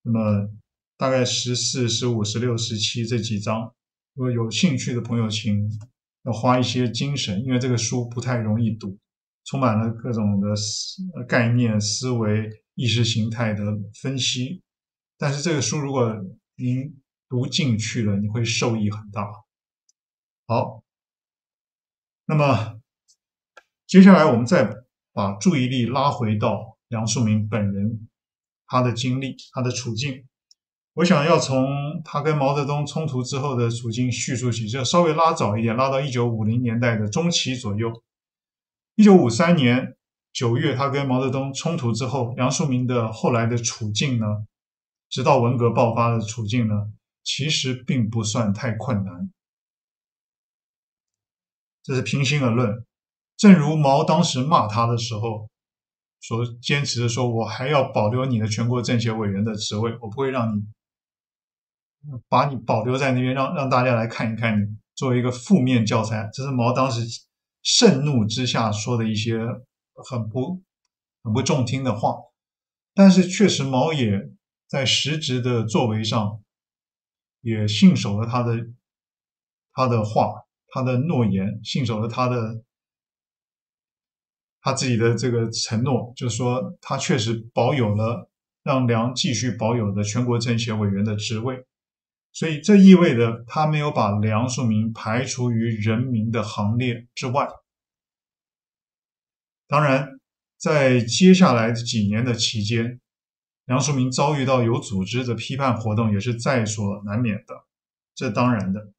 那么，大概十四、十五、十六、十七这几章，如果有兴趣的朋友，请要花一些精神，因为这个书不太容易读，充满了各种的思概念、思维、意识形态的分析。但是，这个书如果您读进去了，你会受益很大。好。那么，接下来我们再把注意力拉回到梁漱溟本人，他的经历，他的处境。我想要从他跟毛泽东冲突之后的处境叙述起，就稍微拉早一点，拉到一九五零年代的中期左右。一九五三年九月，他跟毛泽东冲突之后，杨树明的后来的处境呢，直到文革爆发的处境呢，其实并不算太困难。这是平心而论，正如毛当时骂他的时候所坚持的说：“我还要保留你的全国政协委员的职位，我不会让你把你保留在那边，让让大家来看一看你作为一个负面教材。”这是毛当时盛怒之下说的一些很不很不中听的话，但是确实毛也在实质的作为上也信守了他的他的话。他的诺言，信守了他的他自己的这个承诺，就是说他确实保有了让梁继续保有的全国政协委员的职位，所以这意味着他没有把梁漱溟排除于人民的行列之外。当然，在接下来的几年的期间，梁漱溟遭遇到有组织的批判活动，也是在所难免的，这当然的。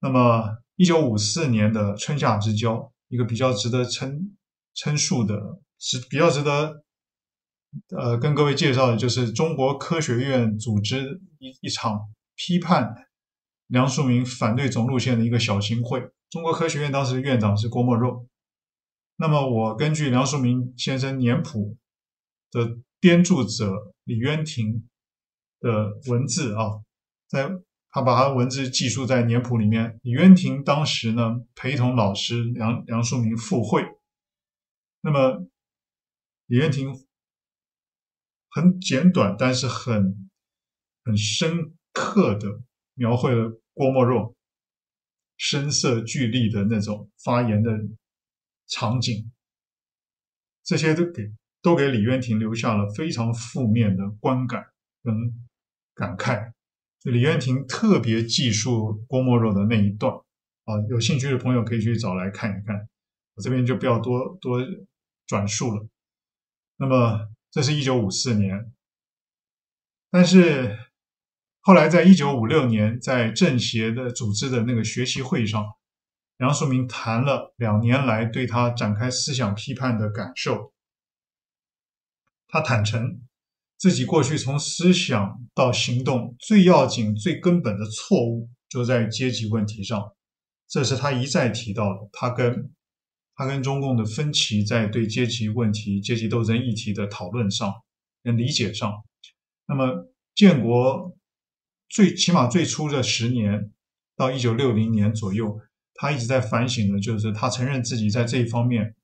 那么，一九五四年的春夏之交，一个比较值得称称述的，是比较值得呃跟各位介绍的，就是中国科学院组织一一场批判梁漱溟反对总路线的一个小型会。中国科学院当时院长是郭沫若。那么，我根据梁漱溟先生年谱的编著者李渊亭的文字啊，在。他把他文字记述在年谱里面。李渊亭当时呢，陪同老师梁梁漱溟赴会。那么，李渊廷很简短，但是很很深刻的描绘了郭沫若声色俱厉的那种发言的场景。这些都给都给李渊廷留下了非常负面的观感跟感慨。李渊廷特别记述郭沫若的那一段啊，有兴趣的朋友可以去找来看一看，我这边就不要多多转述了。那么，这是一九五四年，但是后来在一九五六年，在政协的组织的那个学习会上，梁漱溟谈了两年来对他展开思想批判的感受，他坦诚。自己过去从思想到行动最要紧、最根本的错误就在阶级问题上，这是他一再提到的。他跟他跟中共的分歧在对阶级问题、阶级斗争议题的讨论上、跟理解上。那么，建国最起码最初的十年到一九六零年左右，他一直在反省的，就是他承认自己在这一方面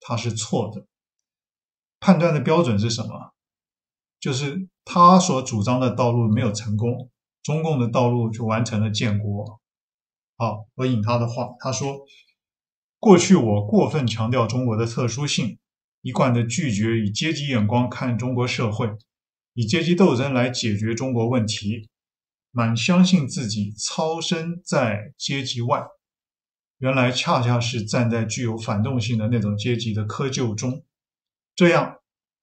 他是错的。判断的标准是什么？就是他所主张的道路没有成功，中共的道路就完成了建国。好，我引他的话，他说：“过去我过分强调中国的特殊性，一贯的拒绝以阶级眼光看中国社会，以阶级斗争来解决中国问题，满相信自己超身在阶级外，原来恰恰是站在具有反动性的那种阶级的窠臼中，这样。”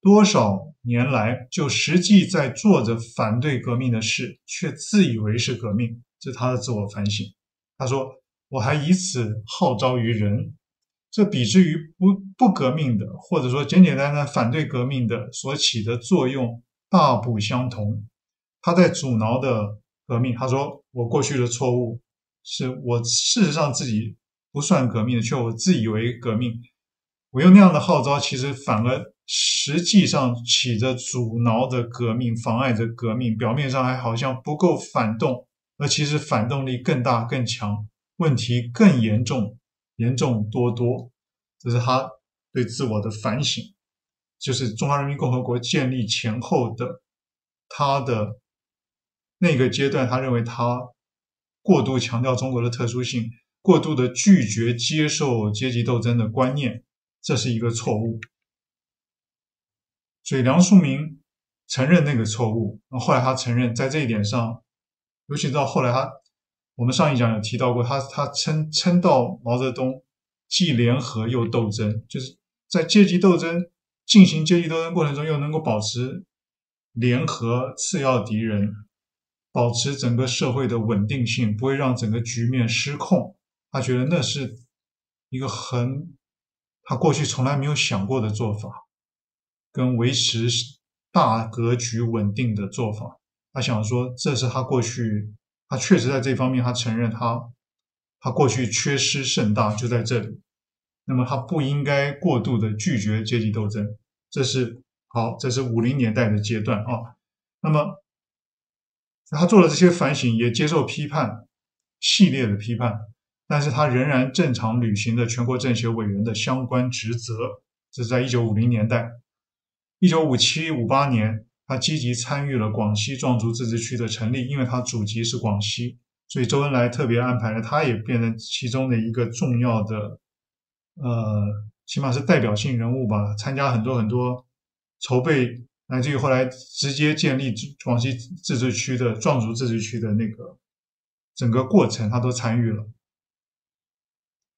多少年来，就实际在做着反对革命的事，却自以为是革命，这是他的自我反省。他说：“我还以此号召于人，这比之于不不革命的，或者说简简单单反对革命的所起的作用大不相同。他在阻挠的革命。他说：我过去的错误是我事实上自己不算革命的，却我自以为革命。我用那样的号召，其实反而。”实际上起着阻挠着革命、妨碍着革命，表面上还好像不够反动，而其实反动力更大、更强，问题更严重、严重多多。这是他对自我的反省，就是中华人民共和国建立前后的他的那个阶段，他认为他过度强调中国的特殊性，过度的拒绝接受阶级斗争的观念，这是一个错误。所以梁漱溟承认那个错误，那后后来他承认在这一点上，尤其到后来他，我们上一讲有提到过，他他称称道毛泽东既联合又斗争，就是在阶级斗争进行阶级斗争过程中，又能够保持联合次要敌人，保持整个社会的稳定性，不会让整个局面失控。他觉得那是一个很他过去从来没有想过的做法。跟维持大格局稳定的做法，他想说，这是他过去，他确实在这方面，他承认他，他过去缺失甚大，就在这里。那么他不应该过度的拒绝阶级斗争，这是好，这是五零年代的阶段啊。那么他做了这些反省，也接受批判，系列的批判，但是他仍然正常履行着全国政协委员的相关职责。这是在一九五零年代。一九五七、五八年，他积极参与了广西壮族自治区的成立，因为他祖籍是广西，所以周恩来特别安排了，他也变成其中的一个重要的，呃，起码是代表性人物吧。参加很多很多筹备，乃至于后来直接建立广西自治区的壮族自治区的那个整个过程，他都参与了。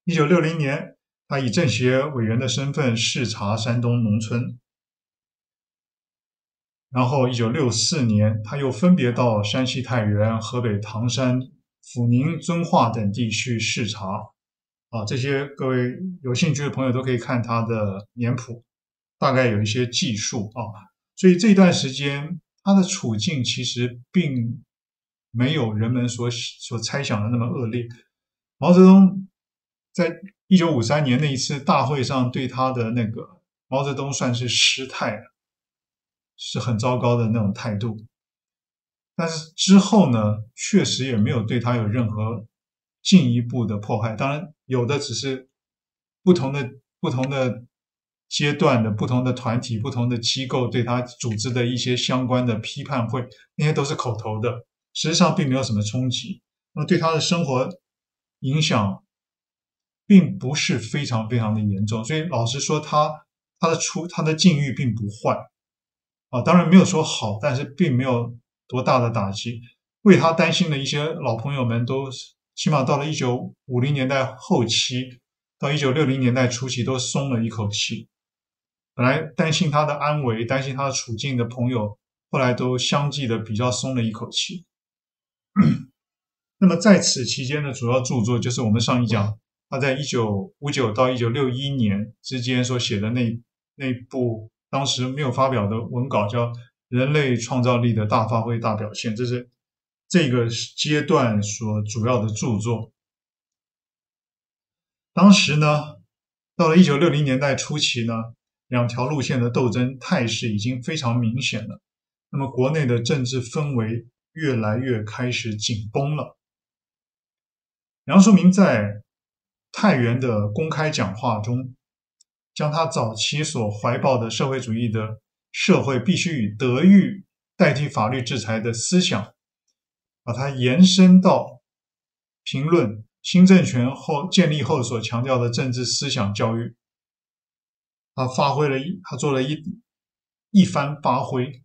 一九六零年，他以政协委员的身份视察山东农村。然后一九六四年，他又分别到山西太原、河北唐山、阜宁、遵化等地去视察。啊，这些各位有兴趣的朋友都可以看他的年谱，大概有一些记述啊。所以这段时间他的处境其实并没有人们所所猜想的那么恶劣。毛泽东在一九五三年那一次大会上对他的那个毛泽东算是失态了。是很糟糕的那种态度，但是之后呢，确实也没有对他有任何进一步的迫害。当然，有的只是不同的不同的阶段的不同的团体、不同的机构对他组织的一些相关的批判会，那些都是口头的，实际上并没有什么冲击。那么对他的生活影响并不是非常非常的严重，所以老实说，他他的出他的境遇并不坏。啊，当然没有说好，但是并没有多大的打击。为他担心的一些老朋友们，都起码到了一九五零年代后期，到一九六零年代初期，都松了一口气。本来担心他的安危、担心他的处境的朋友，后来都相继的比较松了一口气。那么在此期间的主要著作，就是我们上一讲他在一九五九到一九六一年之间所写的那那部。当时没有发表的文稿叫《人类创造力的大发挥大表现》，这是这个阶段所主要的著作。当时呢，到了一九六零年代初期呢，两条路线的斗争态势已经非常明显了。那么，国内的政治氛围越来越开始紧绷了。梁漱溟在太原的公开讲话中。将他早期所怀抱的社会主义的社会必须以德育代替法律制裁的思想，把它延伸到评论新政权后建立后所强调的政治思想教育。他发挥了一，他做了一一番发挥。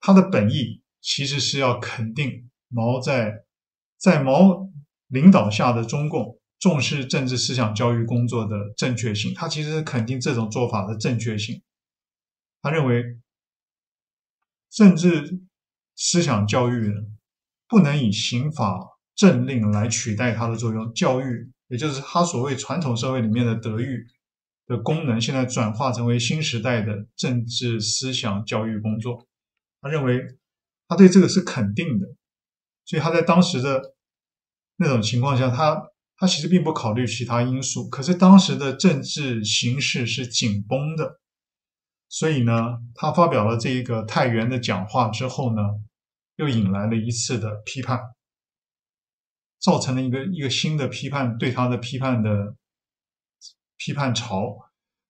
他的本意其实是要肯定毛在在毛领导下的中共。重视政治思想教育工作的正确性，他其实是肯定这种做法的正确性。他认为，政治思想教育呢，不能以刑法政令来取代它的作用。教育，也就是他所谓传统社会里面的德育的功能，现在转化成为新时代的政治思想教育工作。他认为，他对这个是肯定的，所以他在当时的那种情况下，他。他其实并不考虑其他因素，可是当时的政治形势是紧绷的，所以呢，他发表了这一个太原的讲话之后呢，又引来了一次的批判，造成了一个一个新的批判对他的批判的批判潮。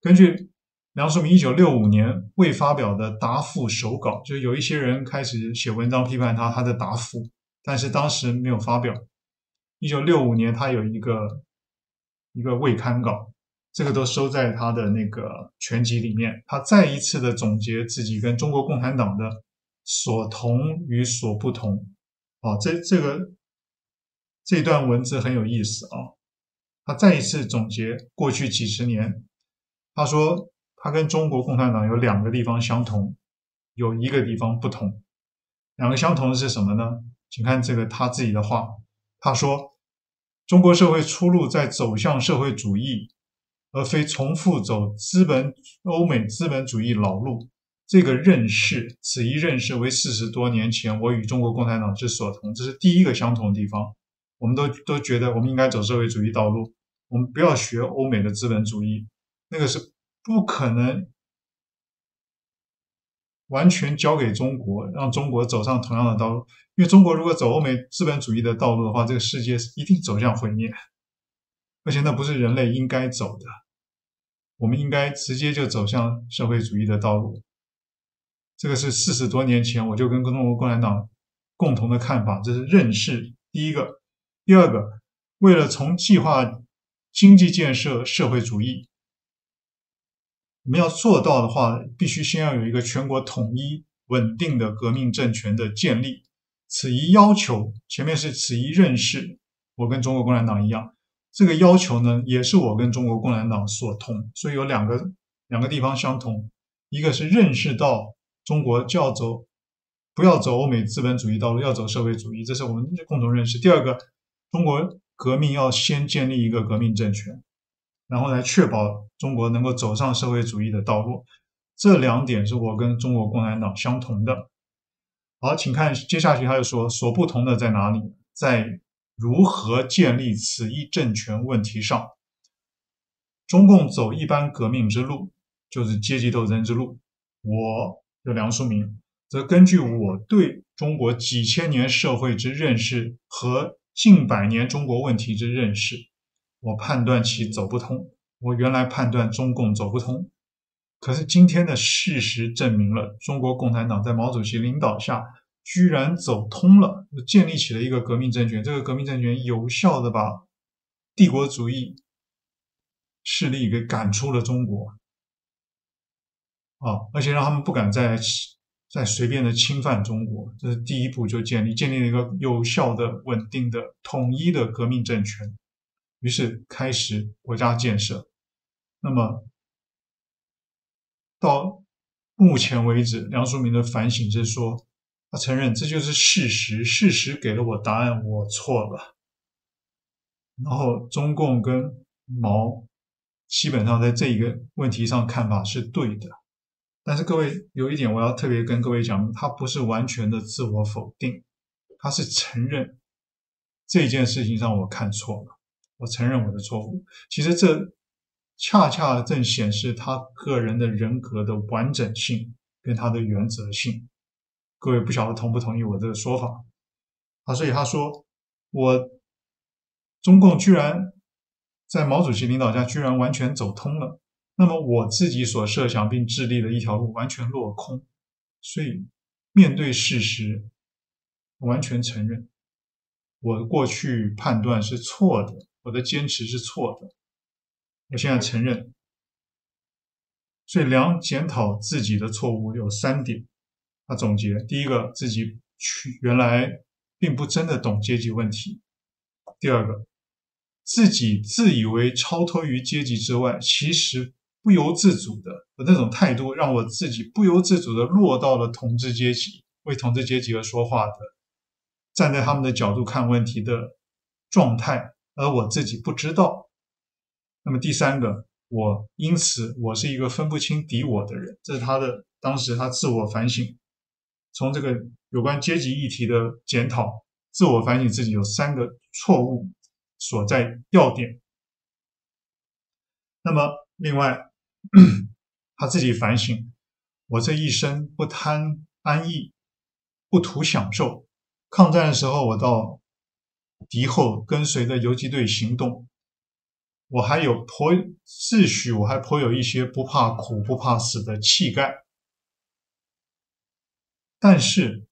根据梁漱溟一九六五年未发表的答复手稿，就有一些人开始写文章批判他他的答复，但是当时没有发表。一九六五年，他有一个一个未刊稿，这个都收在他的那个全集里面。他再一次的总结自己跟中国共产党的所同与所不同。啊，这这个这段文字很有意思啊。他再一次总结过去几十年，他说他跟中国共产党有两个地方相同，有一个地方不同。两个相同的是什么呢？请看这个他自己的话。他说：“中国社会出路在走向社会主义，而非重复走资本欧美资本主义老路。这个认识，此一认识为四十多年前我与中国共产党之所同。这是第一个相同的地方。我们都都觉得我们应该走社会主义道路，我们不要学欧美的资本主义，那个是不可能。”完全交给中国，让中国走上同样的道路。因为中国如果走欧美资本主义的道路的话，这个世界一定走向毁灭，而且那不是人类应该走的。我们应该直接就走向社会主义的道路。这个是四十多年前我就跟中国共产党共同的看法，这是认识第一个。第二个，为了从计划经济建设社会主义。我们要做到的话，必须先要有一个全国统一、稳定的革命政权的建立。此一要求，前面是此一认识，我跟中国共产党一样。这个要求呢，也是我跟中国共产党所同，所以有两个两个地方相同。一个是认识到中国就要走，不要走欧美资本主义道路，要走社会主义，这是我们共同认识。第二个，中国革命要先建立一个革命政权，然后来确保中国能够走上社会主义的道路。这两点是我跟中国共产党相同的。好，请看接下去他又说，所不同的在哪里？在如何建立此一政权问题上。中共走一般革命之路，就是阶级斗争之路。我，就梁漱溟，则根据我对中国几千年社会之认识和近百年中国问题之认识，我判断其走不通。我原来判断中共走不通，可是今天的事实证明了，中国共产党在毛主席领导下，居然走通了，建立起了一个革命政权。这个革命政权有效的把帝国主义。势力给赶出了中国，啊，而且让他们不敢再再随便的侵犯中国，这是第一步就建立建立了一个有效的、稳定的、统一的革命政权，于是开始国家建设。那么到目前为止，梁漱溟的反省是说，他承认这就是事实，事实给了我答案，我错了。然后中共跟毛。基本上在这一个问题上看法是对的，但是各位有一点我要特别跟各位讲，他不是完全的自我否定，他是承认这件事情上我看错了，我承认我的错误。其实这恰恰正显示他个人的人格的完整性跟他的原则性。各位不晓得同不同意我这个说法？啊，所以他说我中共居然。在毛主席领导下，居然完全走通了。那么我自己所设想并致力的一条路完全落空。所以面对事实，完全承认我过去判断是错的，我的坚持是错的。我现在承认。所以梁检讨自己的错误有三点。他总结：第一个，自己去原来并不真的懂阶级问题；第二个。自己自以为超脱于阶级之外，其实不由自主的那种态度，让我自己不由自主的落到了统治阶级，为统治阶级而说话的，站在他们的角度看问题的状态，而我自己不知道。那么第三个，我因此我是一个分不清敌我的人，这是他的当时他自我反省，从这个有关阶级议题的检讨，自我反省自己有三个错误。所在要点。那么，另外，他自己反省：我这一生不贪安逸，不图享受。抗战的时候，我到敌后跟随着游击队行动，我还有颇自诩，我还颇有一些不怕苦、不怕死的气概。但是，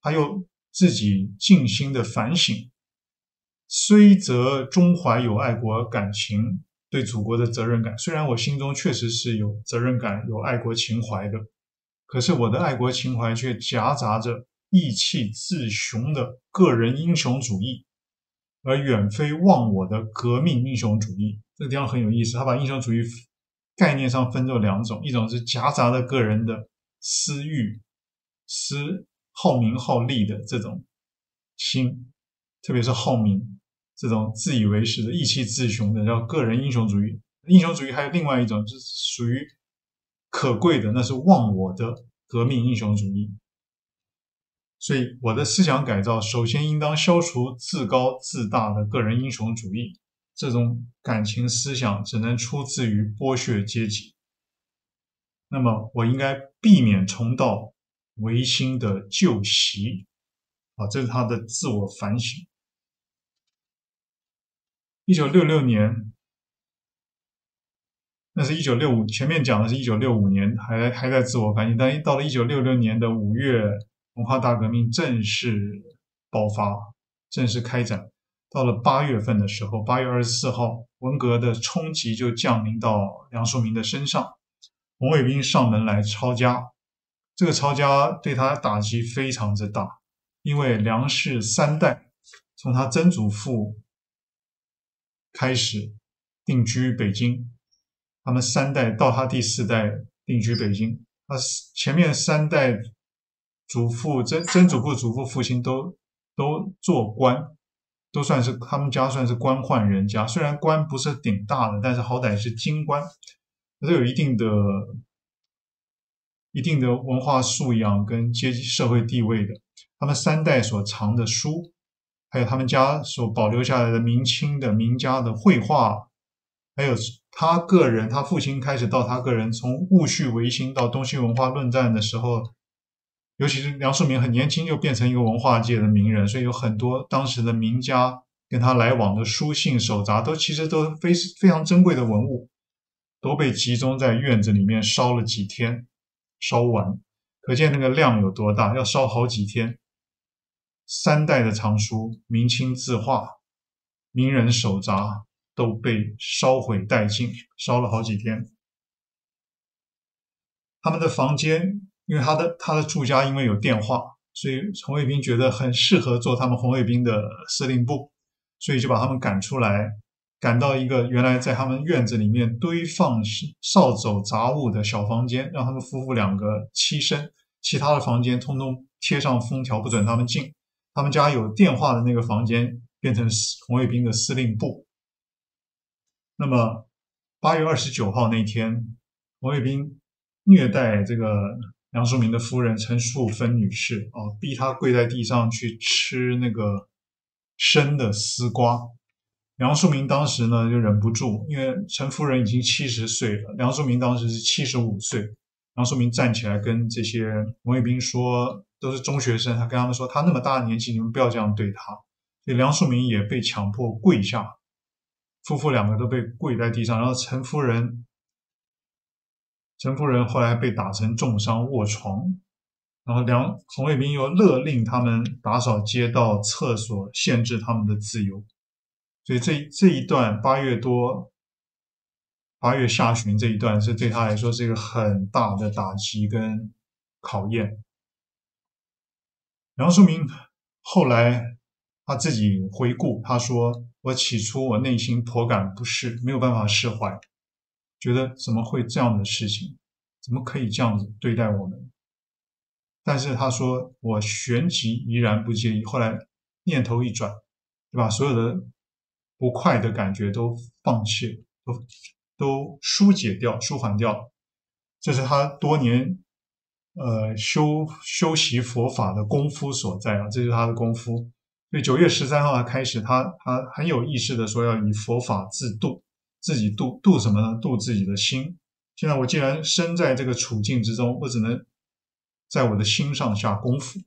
他又自己静心的反省。虽则中怀有爱国感情，对祖国的责任感。虽然我心中确实是有责任感、有爱国情怀的，可是我的爱国情怀却夹杂着意气自雄的个人英雄主义，而远非忘我的革命英雄主义。这个地方很有意思，他把英雄主义概念上分作两种：一种是夹杂着个人的私欲、私好名好利的这种心，特别是好名。这种自以为是的意气自雄的叫个人英雄主义，英雄主义还有另外一种，就是属于可贵的，那是忘我的革命英雄主义。所以我的思想改造，首先应当消除自高自大的个人英雄主义，这种感情思想只能出自于剥削阶级。那么我应该避免重蹈维新的旧习，啊，这是他的自我反省。一九六六年，那是一九六五。前面讲的是一九六五年，还还在自我反省。但到了一九六六年的五月，文化大革命正式爆发，正式开展。到了八月份的时候，八月二十四号，文革的冲击就降临到梁漱溟的身上。红卫兵上门来抄家，这个抄家对他打击非常之大，因为梁氏三代从他曾祖父。开始定居北京，他们三代到他第四代定居北京，他前面三代祖父、曾曾祖父、祖父、父亲都都做官，都算是他们家算是官宦人家。虽然官不是顶大的，但是好歹是京官，都有一定的、一定的文化素养跟阶级社会地位的。他们三代所藏的书，还有他们家所保留下来的明清的名家的绘画，还有他个人，他父亲开始到他个人，从戊戌维新到东西文化论战的时候，尤其是梁漱溟很年轻就变成一个文化界的名人，所以有很多当时的名家跟他来往的书信手札，都其实都非非常珍贵的文物，都被集中在院子里面烧了几天，烧完，可见那个量有多大，要烧好几天。三代的藏书、明清字画、名人手札都被烧毁殆尽，烧了好几天。他们的房间，因为他的他的住家因为有电话，所以红卫兵觉得很适合做他们红卫兵的司令部，所以就把他们赶出来，赶到一个原来在他们院子里面堆放扫帚杂物的小房间，让他们夫妇两个栖身，其他的房间通通贴上封条，不准他们进。他们家有电话的那个房间变成红卫兵的司令部。那么八月二十九号那天，红卫兵虐待这个梁漱溟的夫人陈淑芬女士，哦，逼他跪在地上去吃那个生的丝瓜。梁漱溟当时呢就忍不住，因为陈夫人已经七十岁了，梁漱溟当时是七十五岁。梁漱溟站起来跟这些文卫兵说。都是中学生，他跟他们说：“他那么大的年纪，你们不要这样对他。”所以梁漱溟也被强迫跪下，夫妇两个都被跪在地上。然后陈夫人，陈夫人后来被打成重伤卧床。然后梁红卫兵又勒令他们打扫街道、厕所，限制他们的自由。所以这这一段八月多、八月下旬这一段，是对他来说是一个很大的打击跟考验。梁漱溟后来他自己回顾，他说：“我起初我内心颇感不适，没有办法释怀，觉得怎么会这样的事情，怎么可以这样子对待我们？但是他说我旋即怡然不介意，后来念头一转，就把所有的不快的感觉都放弃，都都疏解掉、舒缓掉。这是他多年。”呃，修修习佛法的功夫所在啊，这是他的功夫。所以九月十三号开始，他他很有意识的说要以佛法自度，自己度度什么呢？度自己的心。现在我既然身在这个处境之中，我只能在我的心上下功夫。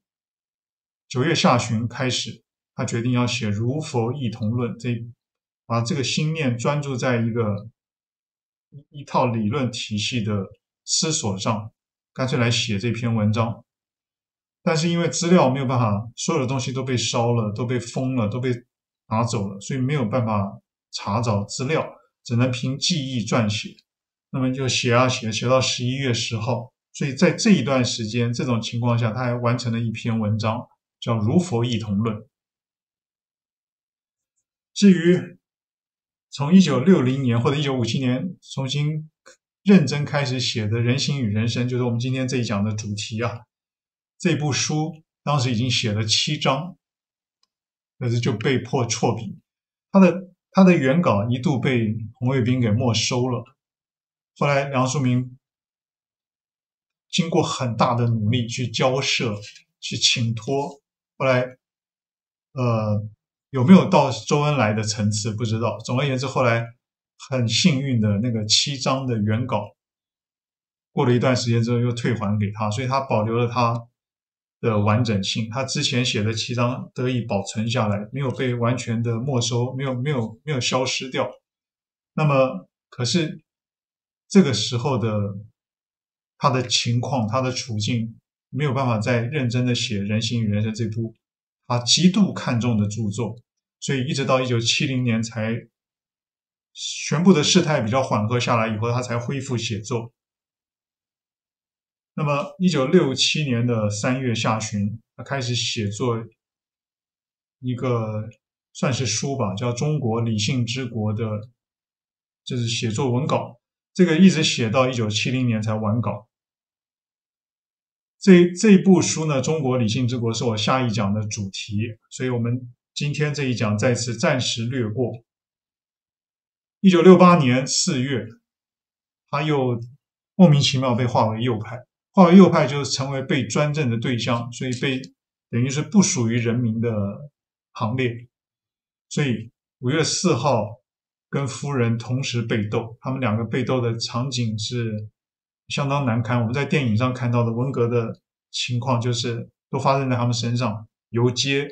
九月下旬开始，他决定要写《如佛异同论》，这把这个心念专注在一个一套理论体系的思索上。干脆来写这篇文章，但是因为资料没有办法，所有的东西都被烧了，都被封了，都被拿走了，所以没有办法查找资料，只能凭记忆撰写。那么就写啊写，写到十一月十号，所以在这一段时间，这种情况下，他还完成了一篇文章，叫《如佛异同论》。至于从一九六零年或者一九五七年重新。认真开始写的人心与人生，就是我们今天这一讲的主题啊。这部书当时已经写了七章，可是就被迫辍笔。他的他的原稿一度被红卫兵给没收了。后来梁漱溟经过很大的努力去交涉、去请托，后来呃有没有到周恩来的层次不知道。总而言之，后来。很幸运的那个七章的原稿，过了一段时间之后又退还给他，所以他保留了他的完整性。他之前写的七章得以保存下来，没有被完全的没收，没有没有没有消失掉。那么，可是这个时候的他的情况，他的处境没有办法再认真的写《人心与人生》这部他极度看重的著作，所以一直到一九七零年才。全部的事态比较缓和下来以后，他才恢复写作。那么，一九六七年的三月下旬，他开始写作一个算是书吧，叫《中国理性之国》的，就是写作文稿。这个一直写到一九七零年才完稿。这这部书呢，《中国理性之国》是我下一讲的主题，所以我们今天这一讲再次暂时略过。一九六八年四月，他又莫名其妙被划为右派，划为右派就是成为被专政的对象，所以被等于是不属于人民的行列。所以五月四号跟夫人同时被斗，他们两个被斗的场景是相当难堪。我们在电影上看到的文革的情况，就是都发生在他们身上，游街。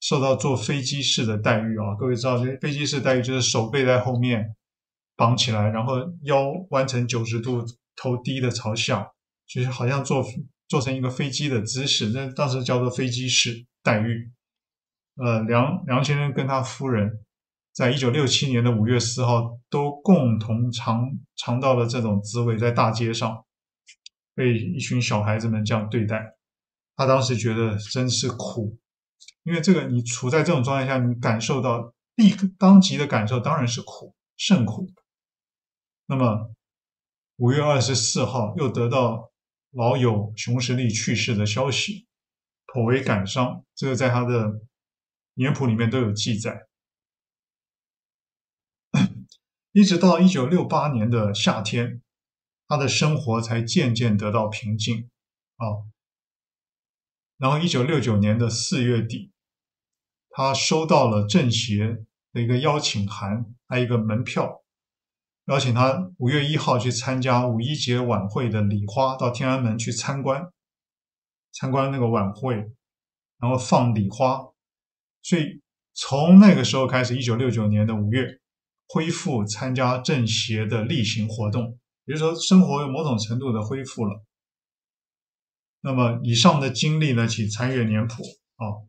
受到坐飞机式的待遇啊，各位知道，这飞机式待遇就是手背在后面绑起来，然后腰弯成九十度，头低的朝下，就是好像坐坐成一个飞机的姿势。那当时叫做飞机式待遇。呃，梁梁先生跟他夫人，在一九六七年的五月四号都共同尝尝到了这种滋味，在大街上被一群小孩子们这样对待，他当时觉得真是苦。因为这个，你处在这种状态下，你感受到立刻当即的感受当然是苦，甚苦。那么五月二十四号又得到老友熊十力去世的消息，颇为感伤。这个在他的年谱里面都有记载。一直到一九六八年的夏天，他的生活才渐渐得到平静。啊。然后，一九六九年的四月底，他收到了政协的一个邀请函，还有一个门票，邀请他五月一号去参加五一节晚会的礼花，到天安门去参观，参观那个晚会，然后放礼花。所以从那个时候开始，一九六九年的五月，恢复参加政协的例行活动，也就是说，生活有某种程度的恢复了。那么以上的经历呢，请参阅年谱啊。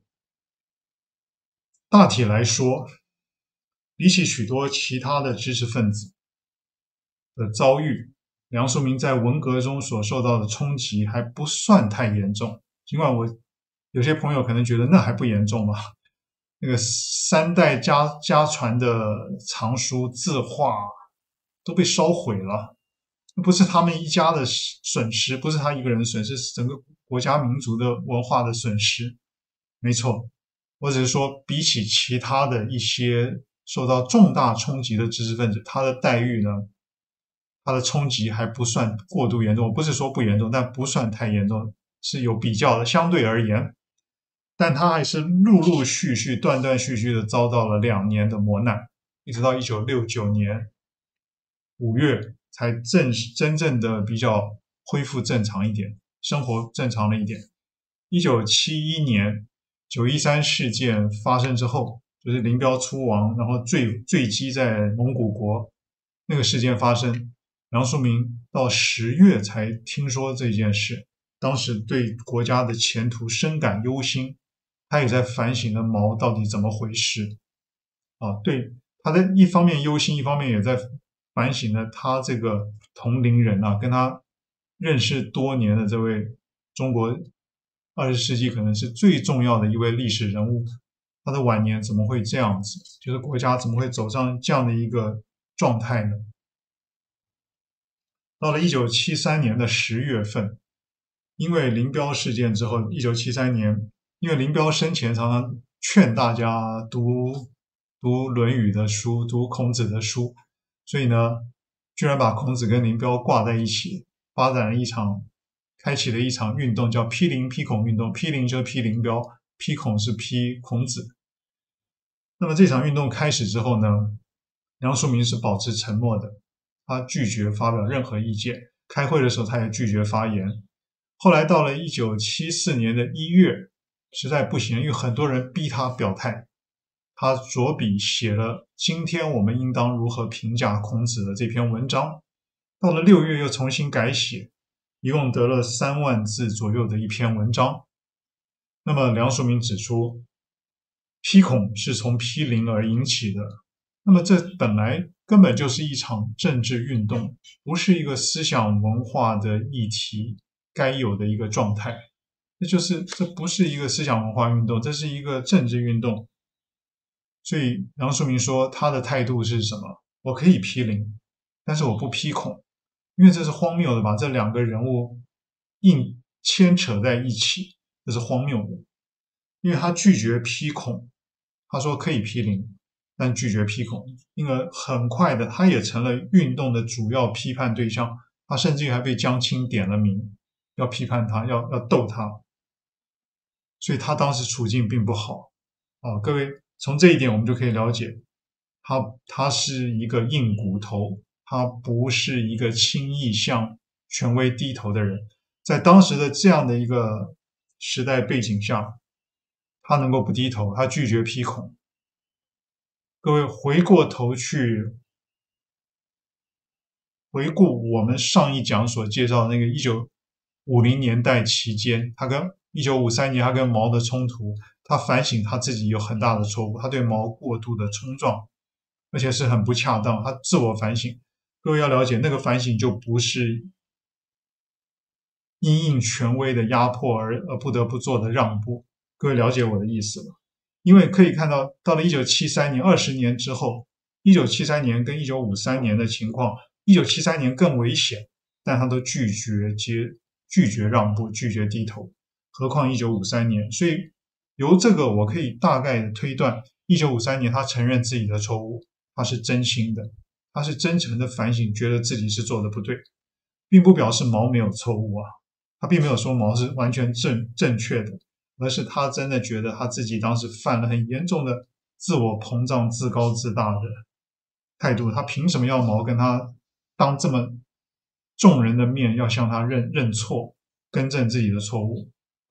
大体来说，比起许多其他的知识分子的遭遇，梁漱溟在文革中所受到的冲击还不算太严重。尽管我有些朋友可能觉得那还不严重嘛，那个三代家家传的藏书字画都被烧毁了。不是他们一家的损失，不是他一个人的损失，是整个国家民族的文化的损失。没错，我只是说，比起其他的一些受到重大冲击的知识分子，他的待遇呢，他的冲击还不算过度严重。不是说不严重，但不算太严重，是有比较的，相对而言。但他还是陆陆续续、断断续续的遭到了两年的磨难，一直到一九六九年五月。才正真正的比较恢复正常一点，生活正常了一点。一九七一年九一三事件发生之后，就是林彪出亡，然后坠坠机在蒙古国那个事件发生，梁漱溟到十月才听说这件事，当时对国家的前途深感忧心，他也在反省的毛到底怎么回事啊？对，他在一方面忧心，一方面也在。反省了他这个同龄人啊，跟他认识多年的这位中国二十世纪可能是最重要的一位历史人物，他的晚年怎么会这样子？就是国家怎么会走上这样的一个状态呢？到了一九七三年的十月份，因为林彪事件之后，一九七三年，因为林彪生前常常劝大家读读《论语》的书，读孔子的书。所以呢，居然把孔子跟林彪挂在一起，发展了一场，开启了一场运动，叫批林批孔运动。批林就是批林彪，批孔是批孔子。那么这场运动开始之后呢，梁漱溟是保持沉默的，他拒绝发表任何意见。开会的时候他也拒绝发言。后来到了一九七四年的一月，实在不行，因为很多人逼他表态。他着笔写了《今天我们应当如何评价孔子》的这篇文章，到了六月又重新改写，一共得了三万字左右的一篇文章。那么梁漱溟指出，批孔是从批林而引起的，那么这本来根本就是一场政治运动，不是一个思想文化的议题该有的一个状态。这就是这不是一个思想文化运动，这是一个政治运动。所以杨树明说，他的态度是什么？我可以批林，但是我不批孔，因为这是荒谬的，把这两个人物硬牵扯在一起，这是荒谬的。因为他拒绝批孔，他说可以批林，但拒绝批孔，因而很快的他也成了运动的主要批判对象。他甚至于还被江青点了名，要批判他，要要斗他。所以他当时处境并不好啊！各位从这一点我们就可以了解，他他是一个硬骨头，他不是一个轻易向权威低头的人。在当时的这样的一个时代背景下，他能够不低头，他拒绝批孔。各位回过头去回顾我们上一讲所介绍的那个一九五零年代期间，他跟。一九五三年，他跟毛的冲突，他反省他自己有很大的错误，他对毛过度的冲撞，而且是很不恰当。他自我反省，各位要了解，那个反省就不是因应权威的压迫而而不得不做的让步。各位了解我的意思了？因为可以看到，到了一九七三年，二十年之后，一九七三年跟一九五三年的情况，一九七三年更危险，但他都拒绝接，拒绝让步，拒绝低头。何况一九五三年，所以由这个我可以大概推断，一九五三年他承认自己的错误，他是真心的，他是真诚的反省，觉得自己是做的不对，并不表示毛没有错误啊，他并没有说毛是完全正正确的，而是他真的觉得他自己当时犯了很严重的自我膨胀、自高自大的态度，他凭什么要毛跟他当这么众人的面要向他认认错，更正自己的错误？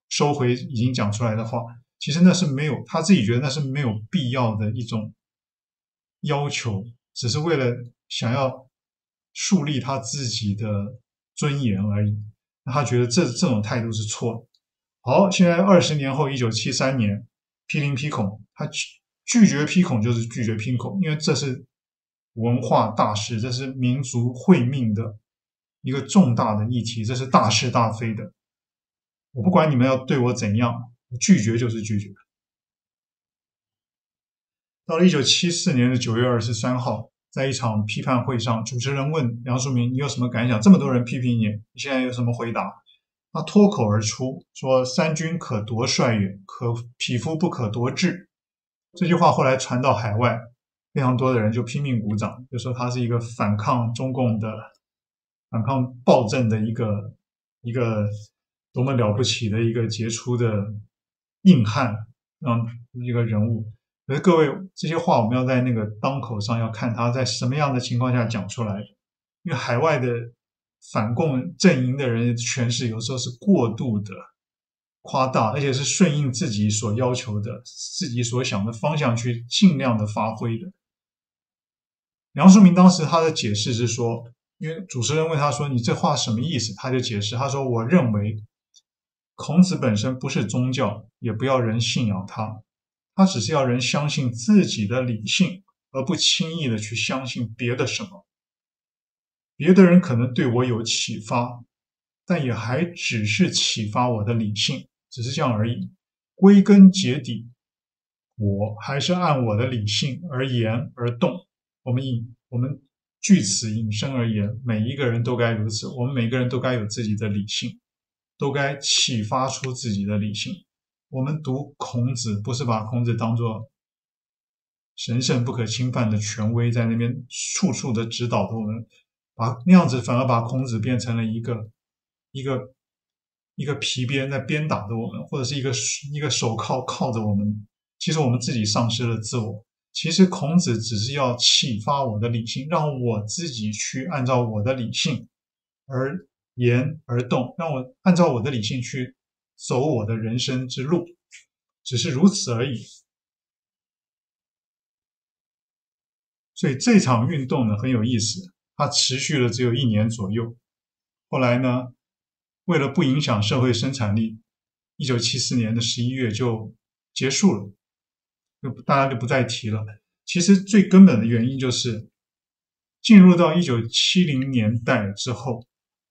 收回已经讲出来的话，其实那是没有他自己觉得那是没有必要的一种要求，只是为了想要树立他自己的尊严而已。那他觉得这这种态度是错的。好，现在二十年后，一九七三年批林批孔，他拒拒绝批孔就是拒绝批孔，因为这是文化大事，这是民族会命的一个重大的议题，这是大是大非的。我不管你们要对我怎样，拒绝就是拒绝。到了一九七四年的九月二十三号，在一场批判会上，主持人问梁漱溟：“你有什么感想？这么多人批评你，你现在有什么回答？”他脱口而出说：“三军可夺帅远，可匹夫不可夺志。”这句话后来传到海外，非常多的人就拼命鼓掌，就说他是一个反抗中共的、反抗暴政的一个一个。多么了不起的一个杰出的硬汉，嗯，一个人物。可是各位，这些话我们要在那个当口上要看他在什么样的情况下讲出来。因为海外的反共阵营的人诠释有时候是过度的夸大，而且是顺应自己所要求的、自己所想的方向去尽量的发挥的。梁漱溟当时他的解释是说，因为主持人问他说：“你这话什么意思？”他就解释他说：“我认为。”孔子本身不是宗教，也不要人信仰他，他只是要人相信自己的理性，而不轻易的去相信别的什么。别的人可能对我有启发，但也还只是启发我的理性，只是这样而已。归根结底，我还是按我的理性而言而动。我们引我们据此引申而言，每一个人都该如此，我们每个人都该有自己的理性。都该启发出自己的理性。我们读孔子，不是把孔子当做神圣不可侵犯的权威，在那边处处的指导着我们，把那样子反而把孔子变成了一个一个一个皮鞭在鞭打着我们，或者是一个一个手铐铐着我们。其实我们自己丧失了自我。其实孔子只是要启发我的理性，让我自己去按照我的理性而。言而动，让我按照我的理性去走我的人生之路，只是如此而已。所以这场运动呢很有意思，它持续了只有一年左右。后来呢，为了不影响社会生产力，一九七四年的十一月就结束了，就大家就不再提了。其实最根本的原因就是进入到一九七零年代之后。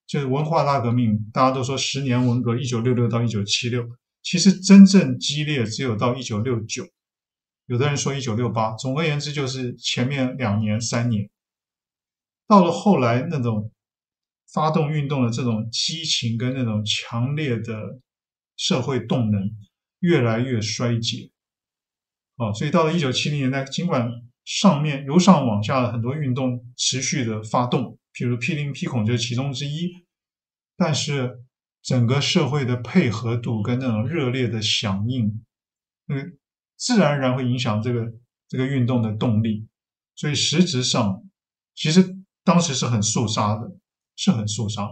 就是文化大革命，大家都说十年文革，一九六六到一九七六，其实真正激烈只有到一九六九，有的人说一九六八，总而言之就是前面两年三年，到了后来那种发动运动的这种激情跟那种强烈的社会动能越来越衰竭。哦，所以到了一九七零年代，尽管上面由上往下的很多运动持续的发动，譬如批林批孔就是其中之一，但是整个社会的配合度跟那种热烈的响应，嗯，自然而然会影响这个这个运动的动力。所以实质上，其实当时是很肃杀的，是很肃杀，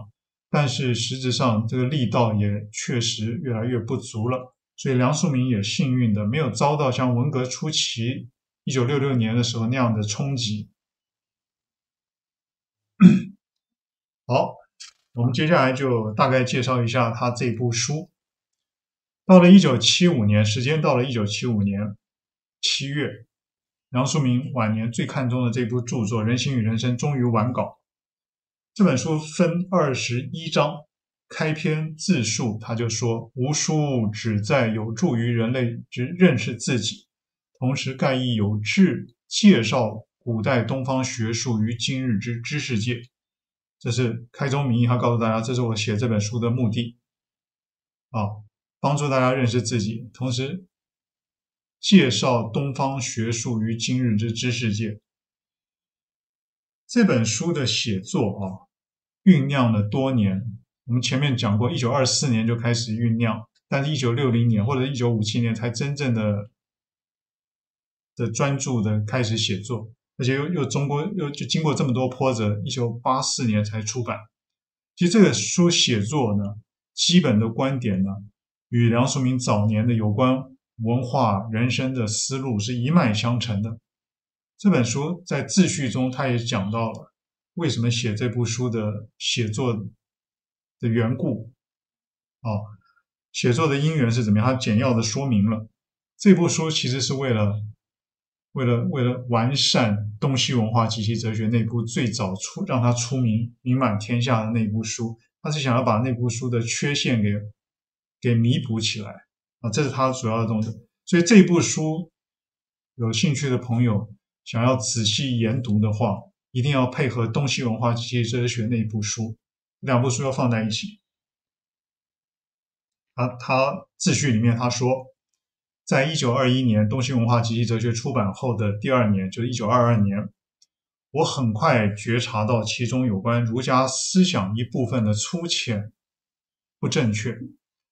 但是实质上这个力道也确实越来越不足了。所以梁漱溟也幸运的没有遭到像文革初期一九六六年的时候那样的冲击。好，我们接下来就大概介绍一下他这部书。到了一九七五年，时间到了一九七五年七月。梁漱溟晚年最看重的这部著作《人心与人生》终于完稿。这本书分二十一章，开篇自述，他就说：“吾书旨在有助于人类之认识自己，同时概亦有志介绍古代东方学术于今日之知识界。”这是开宗明义，他告诉大家，这是我写这本书的目的，啊，帮助大家认识自己，同时。介绍东方学术于今日之知识界。这本书的写作啊，酝酿了多年。我们前面讲过，一九二四年就开始酝酿，但是一九六零年或者一九五七年才真正的的专注的开始写作，而且又又中国又就经过这么多波折，一九八四年才出版。其实这个书写作呢，基本的观点呢，与梁漱溟早年的有关。文化人生的思路是一脉相承的。这本书在自序中，他也讲到了为什么写这部书的写作的缘故。哦，写作的因缘是怎么样？他简要的说明了这部书其实是为了为了为了完善东西文化及其哲学那部最早出让它出名名满天下的那部书，他是想要把那部书的缺陷给给弥补起来。啊，这是他主要的东西。所以这部书，有兴趣的朋友想要仔细研读的话，一定要配合东西文化及其哲学那一部书，两部书要放在一起。他他自序里面他说，在一九二一年东西文化及其哲学出版后的第二年，就是一九二二年，我很快觉察到其中有关儒家思想一部分的粗浅不正确。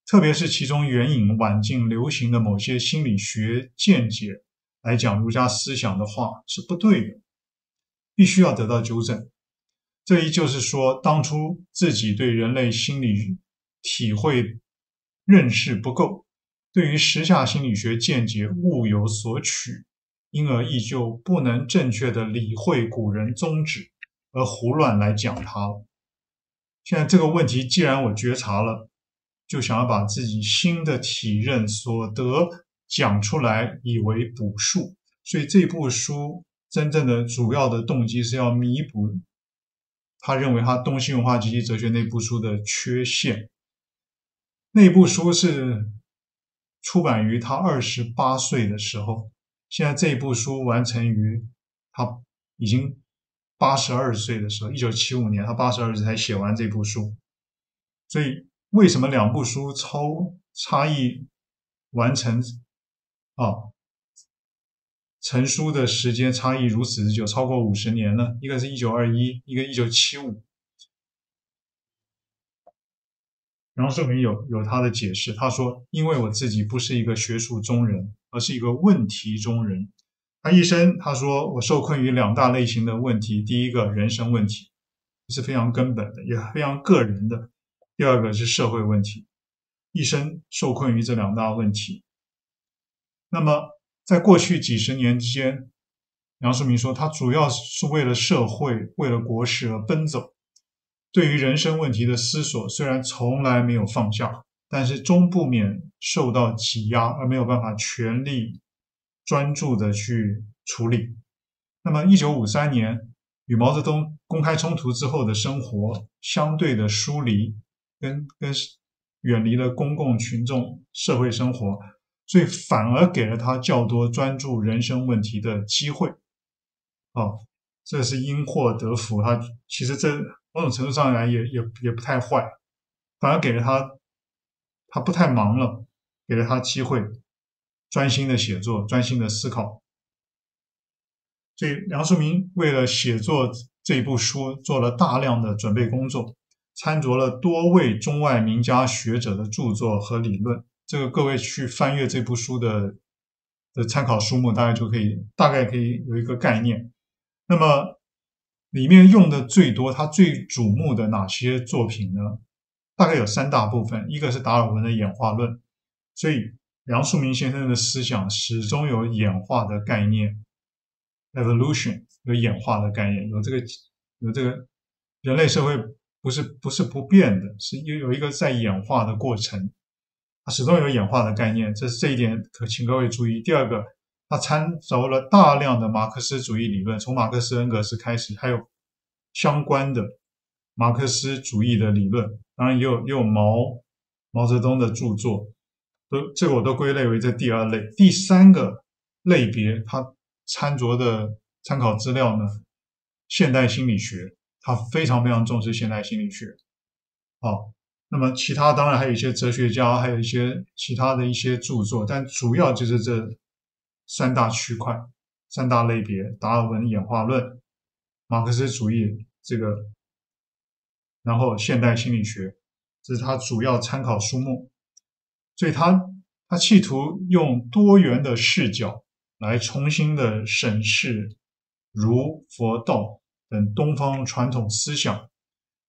特别是其中援引晚近流行的某些心理学见解来讲儒家思想的话是不对的，必须要得到纠正。这一就是说，当初自己对人类心理体会认识不够，对于时下心理学见解物有所取，因而依旧不能正确的理会古人宗旨，而胡乱来讲它了。现在这个问题，既然我觉察了。就想要把自己新的体认所得讲出来，以为补述。所以这部书真正的主要的动机是要弥补他认为他东西文化及其哲学那部书的缺陷。那部书是出版于他二十八岁的时候，现在这部书完成于他已经八十二岁的时候，一九七五年他八十二岁才写完这部书，所以。为什么两部书超差异完成啊？成书的时间差异如此之久，超过五十年呢？一个是一九二一，一个一九七五。然后说明有有他的解释，他说：“因为我自己不是一个学术中人，而是一个问题中人。他一生，他说我受困于两大类型的问题，第一个人生问题，是非常根本的，也非常个人的。”第二个是社会问题，一生受困于这两大问题。那么，在过去几十年之间，杨树明说，他主要是为了社会、为了国事而奔走。对于人生问题的思索，虽然从来没有放下，但是终不免受到挤压，而没有办法全力专注的去处理。那么，一九五三年与毛泽东公开冲突之后的生活，相对的疏离。跟跟远离了公共群众社会生活，所以反而给了他较多专注人生问题的机会。哦，这是因祸得福。他其实这某种程度上来也也也不太坏，反而给了他他不太忙了，给了他机会，专心的写作，专心的思考。所以梁漱溟为了写作这一部书，做了大量的准备工作，参酌了多位中外名家学者的著作和理论。这个各位去翻阅这部书的的参考书目，大概就可以大概可以有一个概念。那么里面用的最多，他最瞩目的哪些作品呢？大概有三大部分，一个是达尔文的演化论，所以梁漱溟先生的思想始终有演化的概念，evolution 有演化的概念，有这个有这个人类社会不是不是不变的，是有有一个在演化的过程，它始终有演化的概念，这是这一点可请各位注意。第二个。他参照了大量的马克思主义理论，从马克思、恩格斯开始，还有相关的马克思主义的理论，当然也有也有毛毛泽东的著作，都这个我都归类为这第二类。第三个类别，他参酌的参考资料呢，现代心理学，他非常非常重视现代心理学。好，那么其他当然还有一些哲学家，还有一些其他的一些著作，但主要就是这。三大区块、三大类别：达尔文演化论、马克思主义这个，然后现代心理学，这是他主要参考书目。所以，他他企图用多元的视角来重新的审视儒、佛、道等东方传统思想，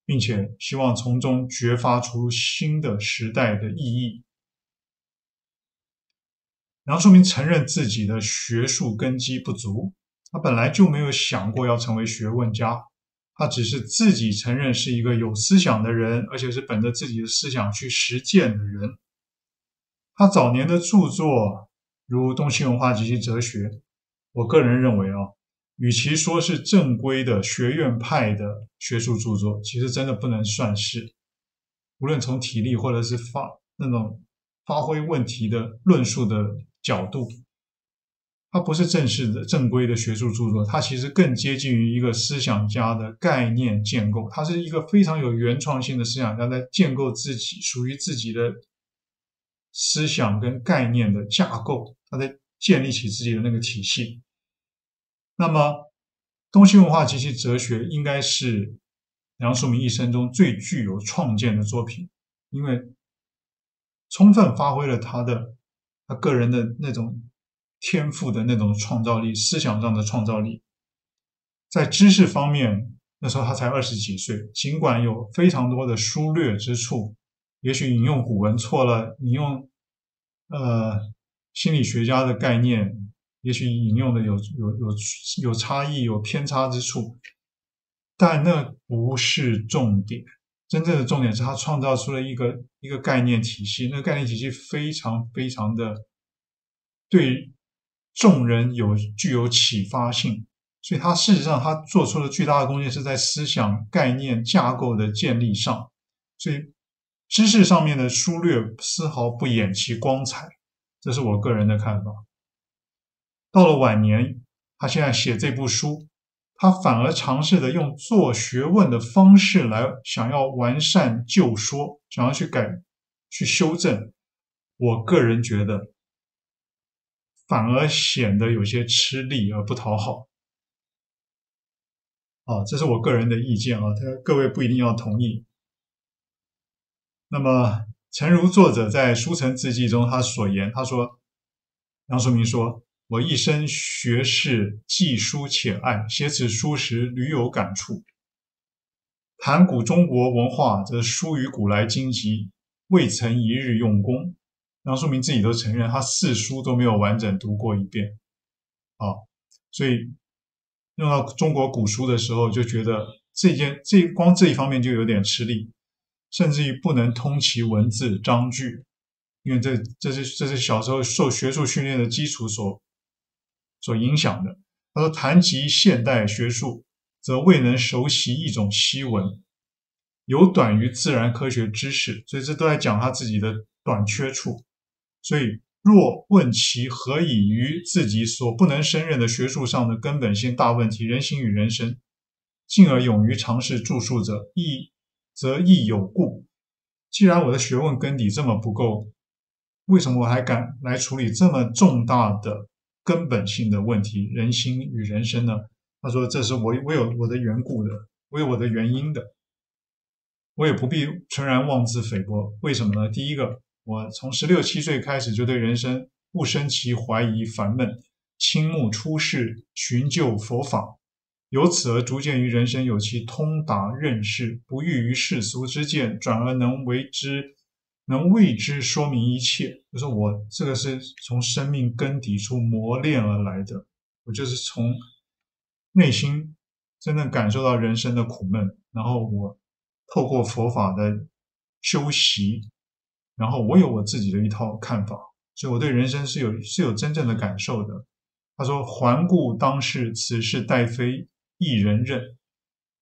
并且希望从中掘发出新的时代的意义。梁漱溟承认自己的学术根基不足，他本来就没有想过要成为学问家，他只是自己承认是一个有思想的人，而且是本着自己的思想去实践的人。他早年的著作如《东西文化及其哲学》，我个人认为啊，与其说是正规的学院派的学术著作，其实真的不能算是，无论从体力或者是发那种发挥问题的论述的。角度，它不是正式的、正规的学术著作，它其实更接近于一个思想家的概念建构。它是一个非常有原创性的思想家，在建构自己属于自己的思想跟概念的架构，他在建立起自己的那个体系。那么，东西文化及其哲学应该是梁漱溟一生中最具有创建的作品，因为充分发挥了他的。他个人的那种天赋的那种创造力，思想上的创造力，在知识方面，那时候他才二十几岁，尽管有非常多的疏略之处，也许引用古文错了，引用呃心理学家的概念，也许引用的有有有有差异、有偏差之处，但那不是重点。真正的重点是他创造出了一个一个概念体系，那个概念体系非常非常的对众人有具有启发性，所以他事实上他做出了巨大的贡献是在思想概念架构的建立上，所以知识上面的疏略丝毫不掩其光彩，这是我个人的看法。到了晚年，他现在写这部书。他反而尝试的用做学问的方式来想要完善旧说，想要去改、去修正。我个人觉得，反而显得有些吃力而不讨好。啊，这是我个人的意见啊，他各位不一定要同意。那么，诚如作者在《书城字记》中他所言，他说：“杨树明说。”我一生学识记书且爱，写此书时屡有感触。谈古中国文化，则书于古来今籍，未曾一日用功。杨漱溟自己都承认，他四书都没有完整读过一遍。啊，所以用到中国古书的时候，就觉得这件这光这一方面就有点吃力，甚至于不能通其文字章句，因为这这是这是小时候受学术训练的基础所。所影响的，他说：“谈及现代学术，则未能熟悉一种西文，有短于自然科学知识，所以这都在讲他自己的短缺处。所以，若问其何以于自己所不能胜任的学术上的根本性大问题——人心与人生，进而勇于尝试著述者，亦则亦有故。既然我的学问根底这么不够，为什么我还敢来处理这么重大的根本性的问题——人心与人生呢？他说：“这是我我有我的缘故的，我有我的原因的，我也不必纯然妄自菲薄。为什么呢？第一个，我从十六七岁开始就对人生不生其怀疑烦闷，倾慕出世，寻就佛法。”由此而逐渐于人生有其通达认识，不欲于世俗之见，转而能为之，能为之说明一切。就是我这个是从生命根底处磨练而来的，我就是从内心真正感受到人生的苦闷，然后我透过佛法的修习，然后我有我自己的一套看法，所以我对人生是有是有真正的感受的。他说：“环顾当世，此事待非。”一人任，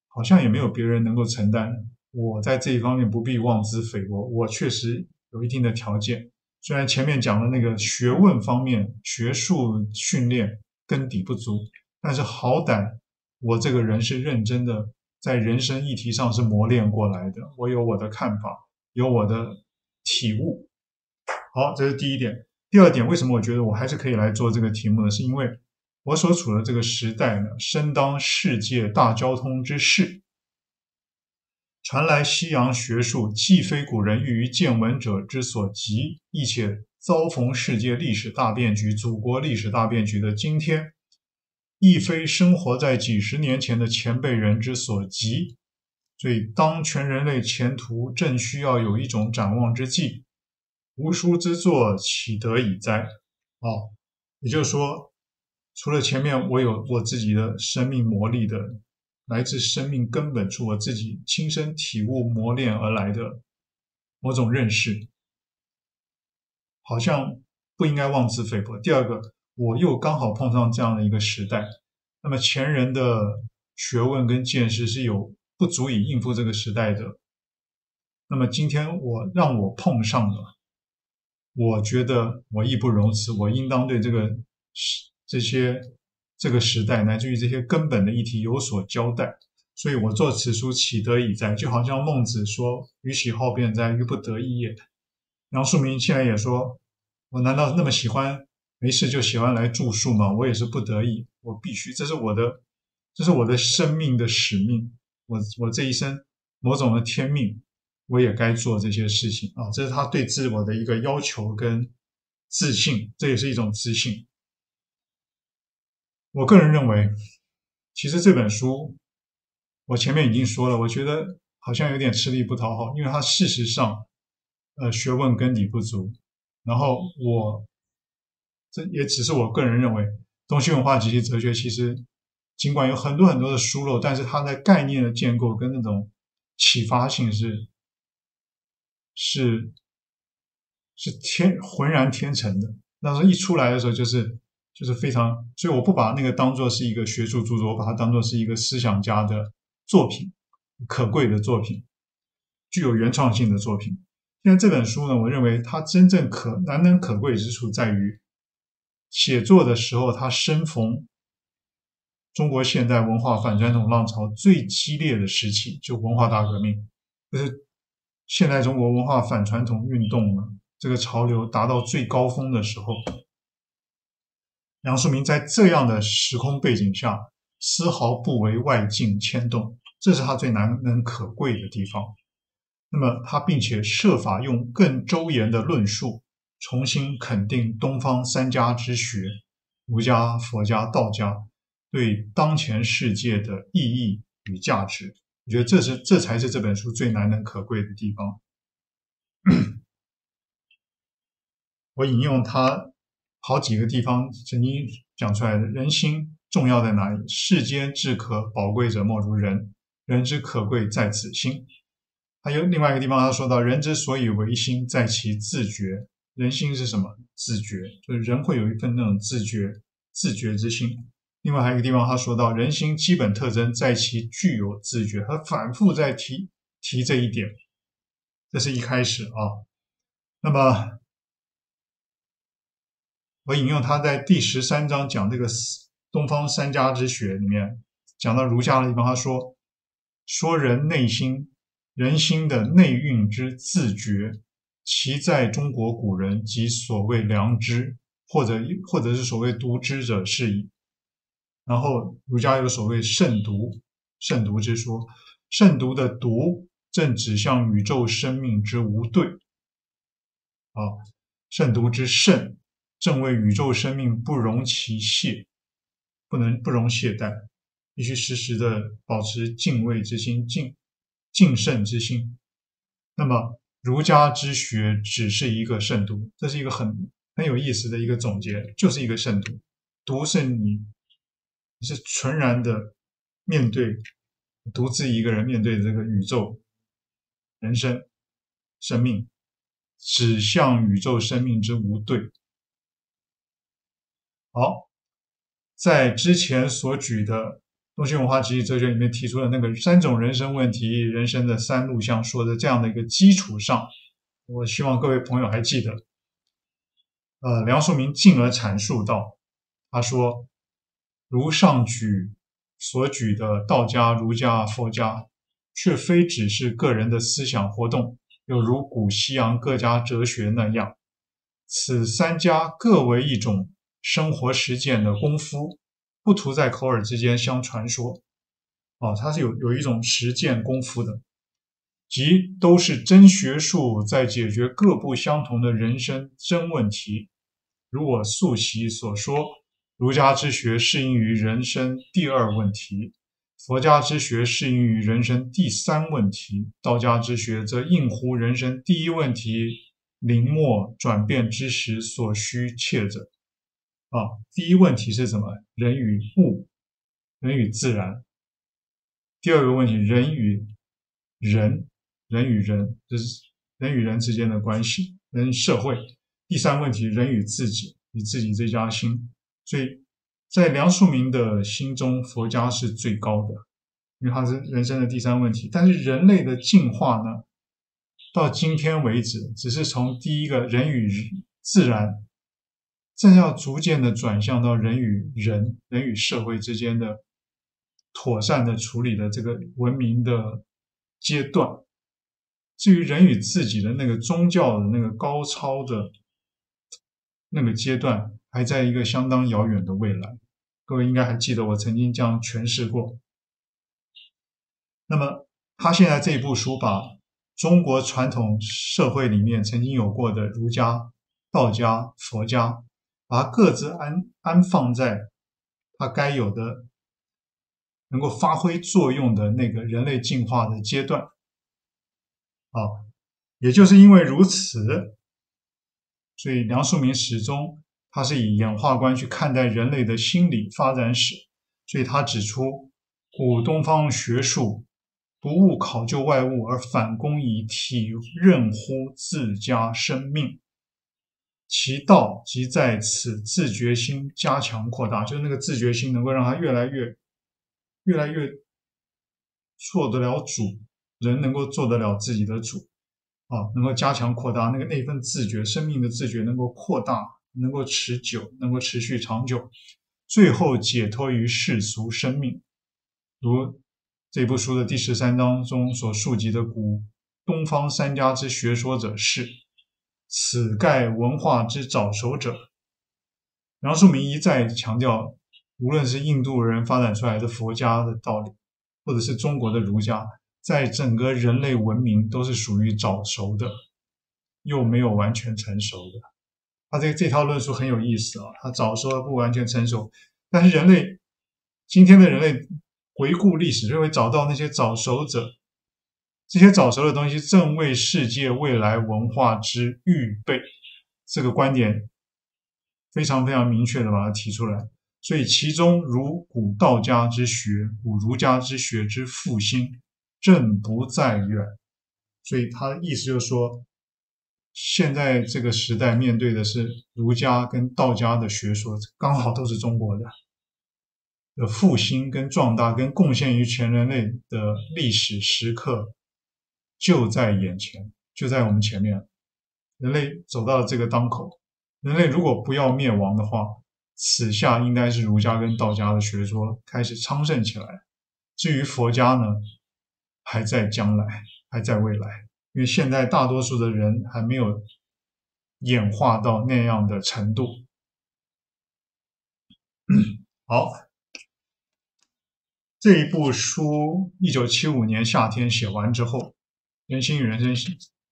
好像也没有别人能够承担。我在这一方面不必妄自菲薄，我确实有一定的条件。虽然前面讲的那个学问方面、学术训练根底不足，但是好歹我这个人是认真的，在人生议题上是磨练过来的。我有我的看法，有我的体悟。好，这是第一点。第二点，为什么我觉得我还是可以来做这个题目呢？是因为。我所处的这个时代呢，身当世界大交通之势，传来西洋学术，既非古人欲于见闻者之所及，亦且遭逢世界历史大变局、祖国历史大变局的今天，亦非生活在几十年前的前辈人之所及。所以，当全人类前途正需要有一种展望之际，无书之作岂得已哉？哦，也就是说。除了前面我有我自己的生命磨砺的，来自生命根本处，我自己亲身体悟磨练而来的某种认识，好像不应该妄自菲薄。第二个，我又刚好碰上这样的一个时代，那么前人的学问跟见识是有不足以应付这个时代的，那么今天我让我碰上了，我觉得我义不容辞，我应当对这个这些这个时代乃至于这些根本的议题有所交代，所以我做此书岂得已哉？就好像孟子说：“予岂好辩哉？于不得已也。”杨树明现在也说：“我难道那么喜欢没事就喜欢来著述吗？我也是不得已，我必须，这是我的，这是我的生命的使命，我我这一生某种的天命，我也该做这些事情啊！这是他对自我的一个要求跟自信，这也是一种自信。”我个人认为，其实这本书，我前面已经说了，我觉得好像有点吃力不讨好，因为它事实上，呃，学问根底不足。然后我，这也只是我个人认为，东西文化及其哲学其实尽管有很多很多的疏漏，但是它在概念的建构跟那种启发性是是是天浑然天成的。那时候一出来的时候就是。就是非常，所以我不把那个当做是一个学术著作，我把它当做是一个思想家的作品，可贵的作品，具有原创性的作品。现在这本书呢，我认为它真正可难能可贵之处在于，写作的时候它生逢中国现代文化反传统浪潮最激烈的时期，就文化大革命，就是现代中国文化反传统运动呢这个潮流达到最高峰的时候。杨树明在这样的时空背景下，丝毫不为外境牵动，这是他最难能可贵的地方。那么，他并且设法用更周延的论述，重新肯定东方三家之学——儒家、佛家、道家对当前世界的意义与价值。我觉得这是这才是这本书最难能可贵的地方。我引用他。好几个地方曾经讲出来的，人心重要在哪里？世间至可宝贵者莫如人，人之可贵在此心。还有另外一个地方，他说到，人之所以为心，在其自觉。人心是什么？自觉，就是人会有一份那种自觉、自觉之心。另外还有一个地方，他说到，人心基本特征在其具有自觉。他反复在提提这一点，这是一开始啊。那么。我引用他在第十三章讲这个东方三家之学里面讲到儒家的地方，他说说人内心人心的内蕴之自觉，其在中国古人即所谓良知，或者或者是所谓独知者是矣。然后儒家有所谓慎独，慎独之说，慎独的独正指向宇宙生命之无对。啊，慎独之慎，正为宇宙生命不容其懈，不能不容懈怠，必须时时的保持敬畏之心、敬敬慎之心。那么儒家之学只是一个慎独，这是一个很很有意思的一个总结，就是一个慎独。独是你。你是纯然的面对独自一个人面对这个宇宙、人生、生命，指向宇宙生命之无对。好，在之前所举的东西文化集体哲学里面提出的那个三种人生问题、人生的三路向说的这样的一个基础上，我希望各位朋友还记得，呃，梁漱溟进而阐述到，他说。如上举所举的道家、儒家、佛家，却非只是个人的思想活动，有如古西洋各家哲学那样，此三家各为一种生活实践的功夫，不图在口耳之间相传说。啊，它是有有一种实践功夫的，即都是真学术在解决各不相同的人生真问题，如我素习所说。儒家之学适应于人生第二问题，佛家之学适应于人生第三问题，道家之学则应乎人生第一问题临末转变之时所需切者。啊，第一问题是什么？人与物，人与自然。第二个问题，人与人，人与人，就是人与人之间的关系，人与社会。第三问题，人与自己，与自己这家心。所以在梁漱溟的心中，佛家是最高的，因为它是人生的第三问题。但是人类的进化呢，到今天为止，只是从第一个人与自然，正要逐渐的转向到人与人、人与社会之间的妥善的处理的这个文明的阶段。至于人与自己的那个宗教的那个高超的那个阶段。还在一个相当遥远的未来，各位应该还记得我曾经这样诠释过。那么他现在这一部书把中国传统社会里面曾经有过的儒家、道家、佛家，把各自安安放在它该有的、能够发挥作用的那个人类进化的阶段。啊，也就是因为如此，所以梁漱溟始终。他是以演化观去看待人类的心理发展史，所以他指出，古东方学术不务考究外物，而反攻以体认乎自家生命，其道即在此自觉心加强扩大，就是那个自觉心能够让他越来越、越来越做得了主，人能够做得了自己的主，啊，能够加强扩大那个那份自觉，生命的自觉能够扩大。能够持久，能够持续长久，最后解脱于世俗生命。如这部书的第十三章中所述及的古东方三家之学说者是，此盖文化之早熟者。梁漱溟一再强调，无论是印度人发展出来的佛家的道理，或者是中国的儒家，在整个人类文明都是属于早熟的，又没有完全成熟的。他这这套论述很有意思啊，他早说不完全成熟，但是人类今天的人类回顾历史，就会找到那些早熟者，这些早熟的东西正为世界未来文化之预备，这个观点非常非常明确的把它提出来。所以其中如古道家之学、古儒家之学之复兴，正不在远。所以他的意思就是说。现在这个时代面对的是儒家跟道家的学说，刚好都是中国的的复兴跟壮大，跟贡献于全人类的历史时刻就在眼前，就在我们前面。人类走到了这个当口，人类如果不要灭亡的话，此下应该是儒家跟道家的学说开始昌盛起来。至于佛家呢，还在将来，还在未来，因为现在大多数的人还没有演化到那样的程度。好，这一部书一九七五年夏天写完之后，《人心与人生》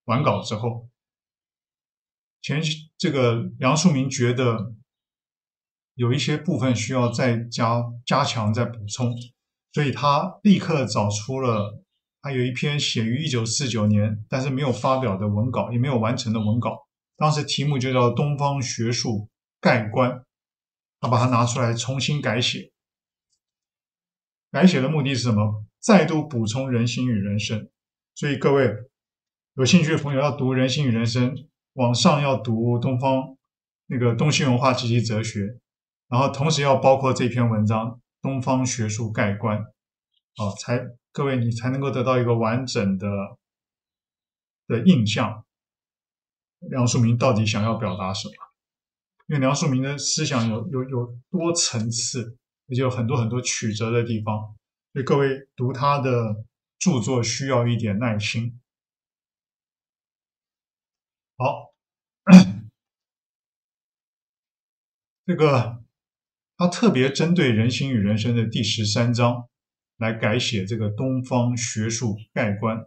完稿之后，前这个梁漱溟觉得有一些部分需要再加加强、再补充，所以他立刻找出了他有一篇写于一九四九年但是没有发表的文稿，也没有完成的文稿，当时题目就叫《东方学术概观》。他把它拿出来重新改写，改写的目的是什么？再度补充人心与人生。所以各位有兴趣的朋友要读《人性与人生》，往上要读东方那个东西文化及其哲学，然后同时要包括这篇文章《东方学术概观》，啊，才各位你才能够得到一个完整的的印象。梁漱溟到底想要表达什么？因为梁漱溟的思想有有有多层次，也就有很多很多曲折的地方，所以各位读他的著作需要一点耐心。好，这个他特别针对《人心与人生》的第十三章来改写这个东方学术概观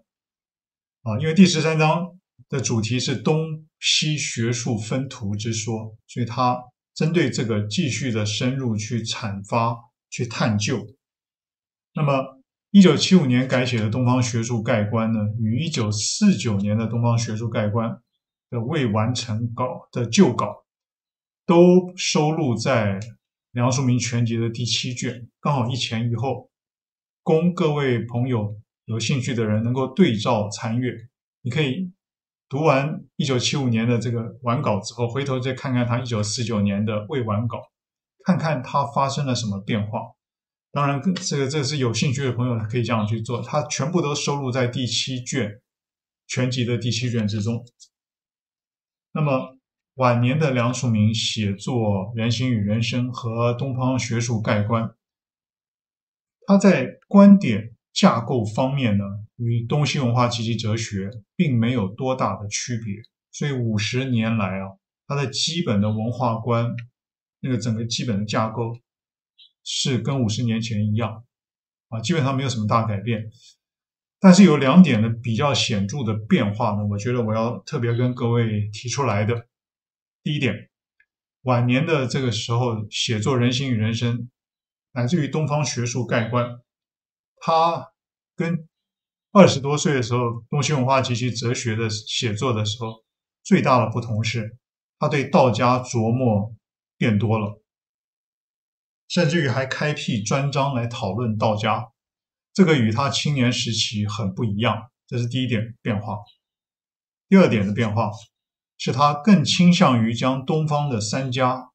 啊，因为第十三章的主题是东。西学术分途之说，所以他针对这个继续的深入去阐发、去探究。那么，一九七五年改写的《东方学术概观》呢，与一九四九年的《东方学术概观》的未完成稿的旧稿，都收录在梁漱溟全集的第七卷，刚好一前一后，供各位朋友有兴趣的人能够对照参阅。你可以。读完一九七五年的这个完稿之后，回头再看看他一九四九年的未完稿，看看他发生了什么变化。当然，这个这是有兴趣的朋友可以这样去做，他全部都收录在第七卷全集的第七卷之中。那么晚年的梁漱溟写作《人心与人生》和《东方学术概观》，他在观点。架构方面呢，与东西文化及其哲学并没有多大的区别，所以五十年来啊，他的基本的文化观，那个整个基本的架构是跟五十年前一样啊，基本上没有什么大改变。但是有两点呢比较显著的变化呢，我觉得我要特别跟各位提出来的。第一点，晚年的这个时候写作《人心与人生》，乃至于东方学术概观。他跟二十多岁的时候东西文化及其哲学的写作的时候，最大的不同是，他对道家琢磨变多了，甚至于还开辟专章来讨论道家，这个与他青年时期很不一样。这是第一点变化。第二点的变化是他更倾向于将东方的三家，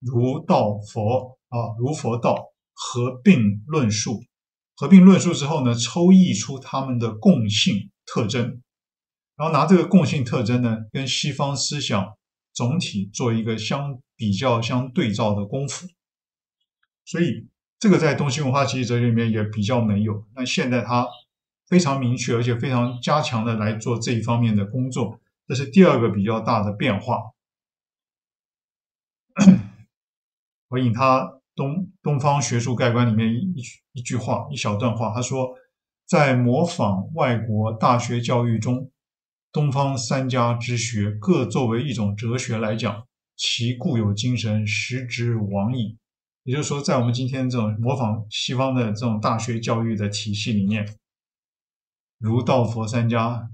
儒道佛啊，儒佛道。合并论述，合并论述之后呢，抽绎出他们的共性特征，然后拿这个共性特征呢，跟西方思想总体做一个相比较、相对照的功夫。所以这个在东西文化其实哲学里面也比较没有。那现在他非常明确，而且非常加强的来做这一方面的工作，这是第二个比较大的变化。我引他。东东方学术概观里面一一句话一小段话，他说，在模仿外国大学教育中，东方三家之学各作为一种哲学来讲，其固有精神实之亡矣。也就是说，在我们今天这种模仿西方的这种大学教育的体系里面，儒道佛三家，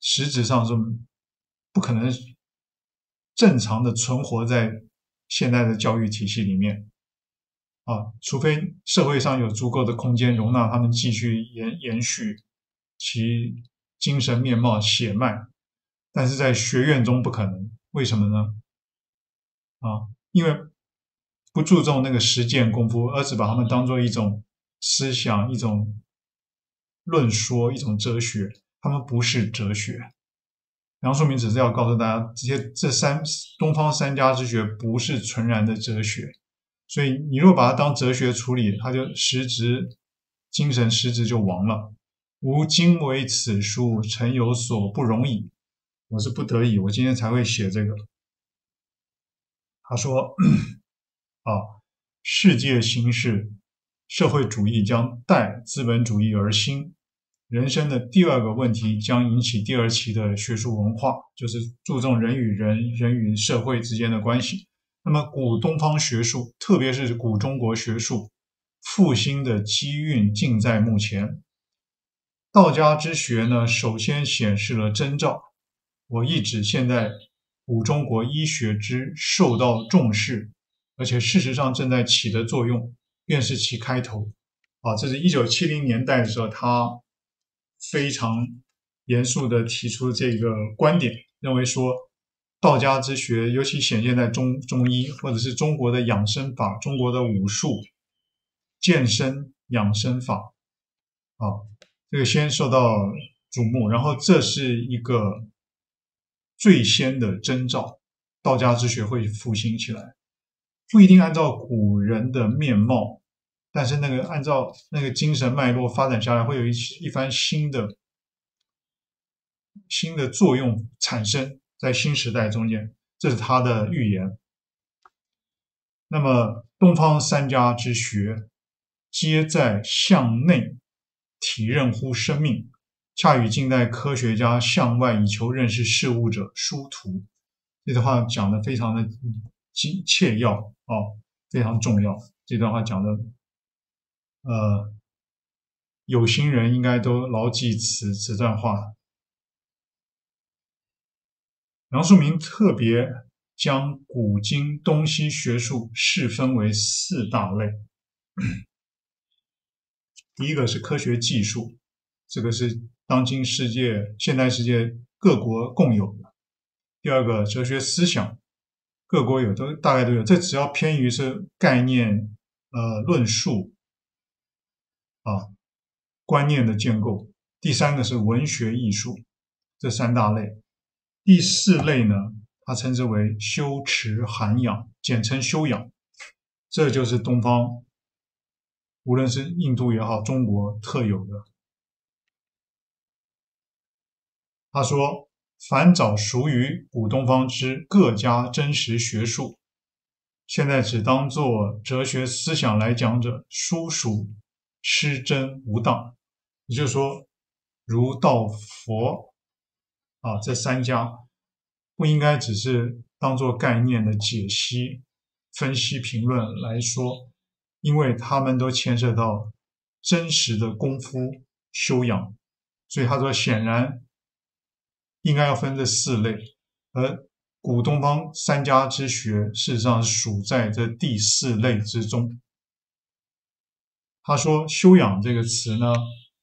实质上是不可能正常的存活在。现代的教育体系里面，啊，除非社会上有足够的空间容纳他们继续延延续其精神面貌血脉，但是在学院中不可能。为什么呢？啊，因为不注重那个实践功夫，而只把他们当做一种思想、一种论说、一种哲学，他们不是哲学。梁漱溟只是要告诉大家，这些这三东方三家之学不是纯然的哲学，所以你如果把它当哲学处理，它就实质精神失职就亡了。吾今为此书，诚有所不容矣。我是不得已，我今天才会写这个。他说：“啊，世界形势，社会主义将代资本主义而兴。人生的第二个问题将引起第二期的学术文化，就是注重人与人、人与社会之间的关系。那么，古东方学术，特别是古中国学术复兴的机运，近在目前。道家之学呢，首先显示了征兆。”我一指现在古中国医学之受到重视，而且事实上正在起的作用，便是其开头。啊，这是一九七零年代的时候，他非常严肃的提出这个观点，认为说道家之学，尤其显现在中中医或者是中国的养生法、中国的武术、健身养生法，啊，这个先受到瞩目，然后这是一个。最先的征兆，道家之学会复兴起来，不一定按照古人的面貌，但是那个按照那个精神脉络发展下来，会有一一番新的新的作用产生在新时代中间，这是他的预言。那么东方三家之学，皆在向内体认乎生命。恰与近代科学家向外以求认识事物者殊途，这段话讲的非常的精切要哦，非常重要。这段话讲的，呃，有心人应该都牢记此此段话。杨树明特别将古今东西学术细分为四大类，第一个是科学技术，这个是。当今世界、现代世界各国共有的。第二个，哲学思想，各国有都大概都有。这只要偏于是概念、呃论述啊观念的建构。第三个是文学艺术，这三大类。第四类呢，它称之为修持涵养，简称修养。这就是东方，无论是印度也好，中国特有的。他说：“凡早熟于古东方之各家真实学术，现在只当做哲学思想来讲者，殊属失真无当。也就是说，儒道佛啊，这三家不应该只是当做概念的解析、分析、评论来说，因为他们都牵涉到真实的功夫修养。所以他说，显然。”应该要分这四类，而古东方三家之学事实上属在这第四类之中。他说“修养”这个词呢，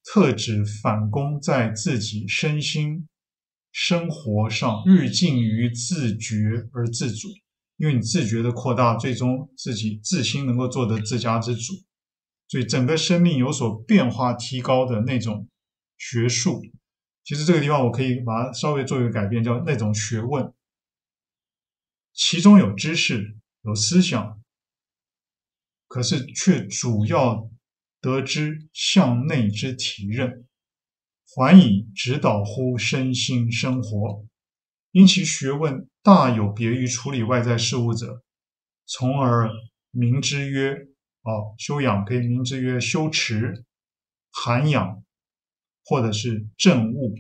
特指反攻在自己身心生活上日进于自觉而自主，因为你自觉的扩大，最终自己自心能够做得自家之主，所以整个生命有所变化提高的那种学术。其实这个地方我可以把它稍微做一个改变，叫那种学问，其中有知识、有思想，可是却主要得知向内之体认，还以指导乎身心生活，因其学问大有别于处理外在事物者，从而名之曰哦修养，可以名之曰修持、涵养。或者是正悟，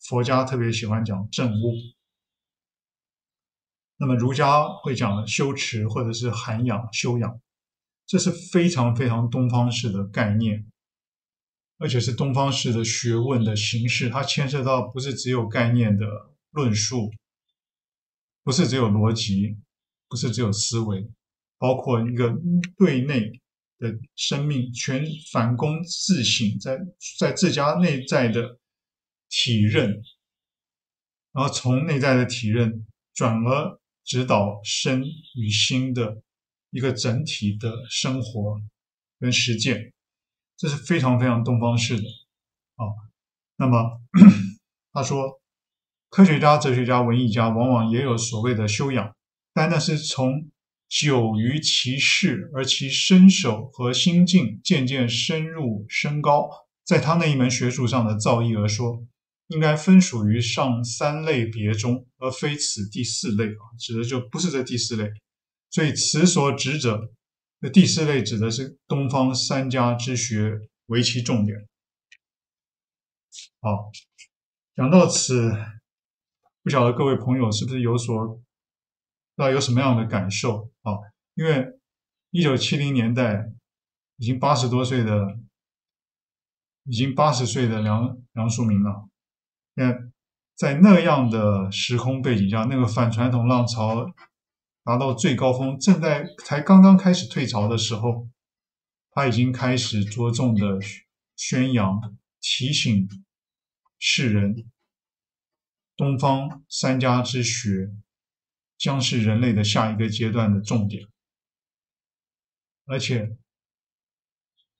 佛家特别喜欢讲正悟。那么儒家会讲修持，或者是涵养、修养，这是非常非常东方式的概念，而且是东方式的学问的形式。它牵涉到不是只有概念的论述，不是只有逻辑，不是只有思维，包括一个对内。的生命全反攻自省，在在自家内在的体认，然后从内在的体认转而指导身与心的一个整体的生活跟实践，这是非常非常东方式的啊。那么 他说，科学家、哲学家、文艺家往往也有所谓的修养，但那是从久于其事，而其身手和心境渐渐深入升高，在他那一门学术上的造诣而说，应该分属于上三类别中，而非此第四类啊，指的就不是这第四类。所以此所指者，那第四类指的是东方三家之学为其重点。好，讲到此，不晓得各位朋友是不是有所，那有什么样的感受啊？因为一九七零年代，已经八十多岁的，已经八十岁的梁梁漱溟了，那在那样的时空背景下，那个反传统浪潮达到最高峰，正在才刚刚开始退潮的时候，他已经开始着重的宣扬、提醒世人，东方三家之学将是人类的下一个阶段的重点。而且，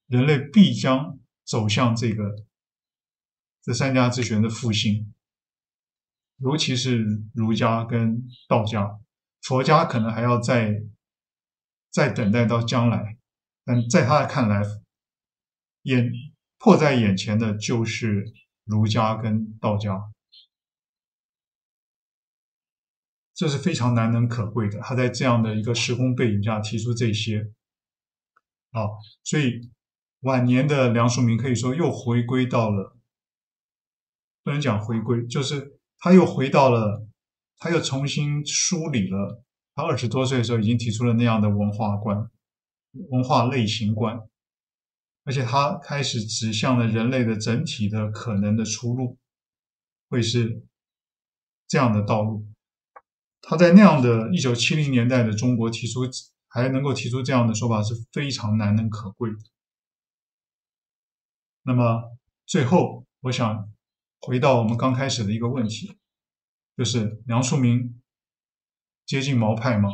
人类必将走向这个这三家之学的复兴，尤其是儒家跟道家，佛家可能还要再再等待到将来。但在他看来，眼迫在眼前的就是儒家跟道家，这是非常难能可贵的。他在这样的一个时空背景下提出这些。啊，所以晚年的梁漱溟可以说又回归到了，不能讲回归，就是他又回到了，他又重新梳理了他二十多岁的时候已经提出了那样的文化观、文化类型观，而且他开始指向了人类的整体的可能的出路，会是这样的道路。他在那样的一九七零年代的中国提出。还能够提出这样的说法是非常难能可贵的。那么最后，我想回到我们刚开始的一个问题，就是梁漱溟接近毛派吗？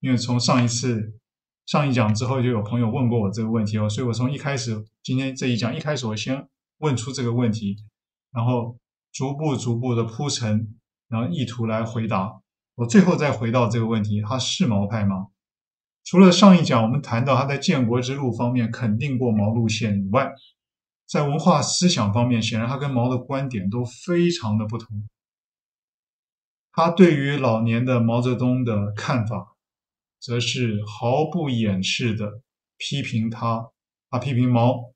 因为从上一次上一讲之后，就有朋友问过我这个问题哦，所以我从一开始今天这一讲一开始，我先问出这个问题，然后逐步逐步的铺陈，然后意图来回答。我最后再回到这个问题：他是毛派吗？除了上一讲我们谈到他在建国之路方面肯定过毛路线以外，在文化思想方面，显然他跟毛的观点都非常的不同。他对于老年的毛泽东的看法，则是毫不掩饰的批评他，他批评毛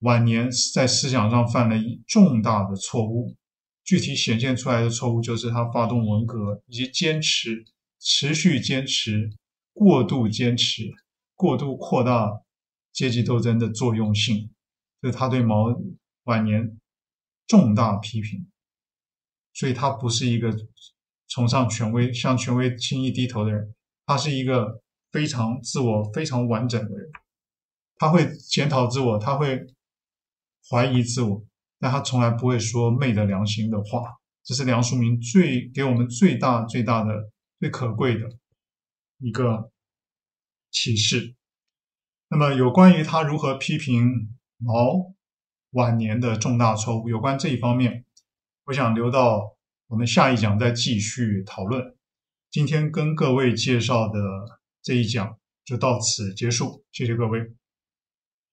晚年在思想上犯了一重大的错误。具体显现出来的错误，就是他发动文革以及坚持、持续坚持。过度坚持、过度扩大阶级斗争的作用性，这是他对毛晚年重大批评。所以他不是一个崇尚权威、向权威轻易低头的人，他是一个非常自我、非常完整的人。他会检讨自我，他会怀疑自我，但他从来不会说昧着良心的话。这是梁漱溟最给我们最大、最大的、最可贵的。一个启示。那么，有关于他如何批评毛晚年的重大错误，有关这一方面，我想留到我们下一讲再继续讨论。今天跟各位介绍的这一讲就到此结束，谢谢各位。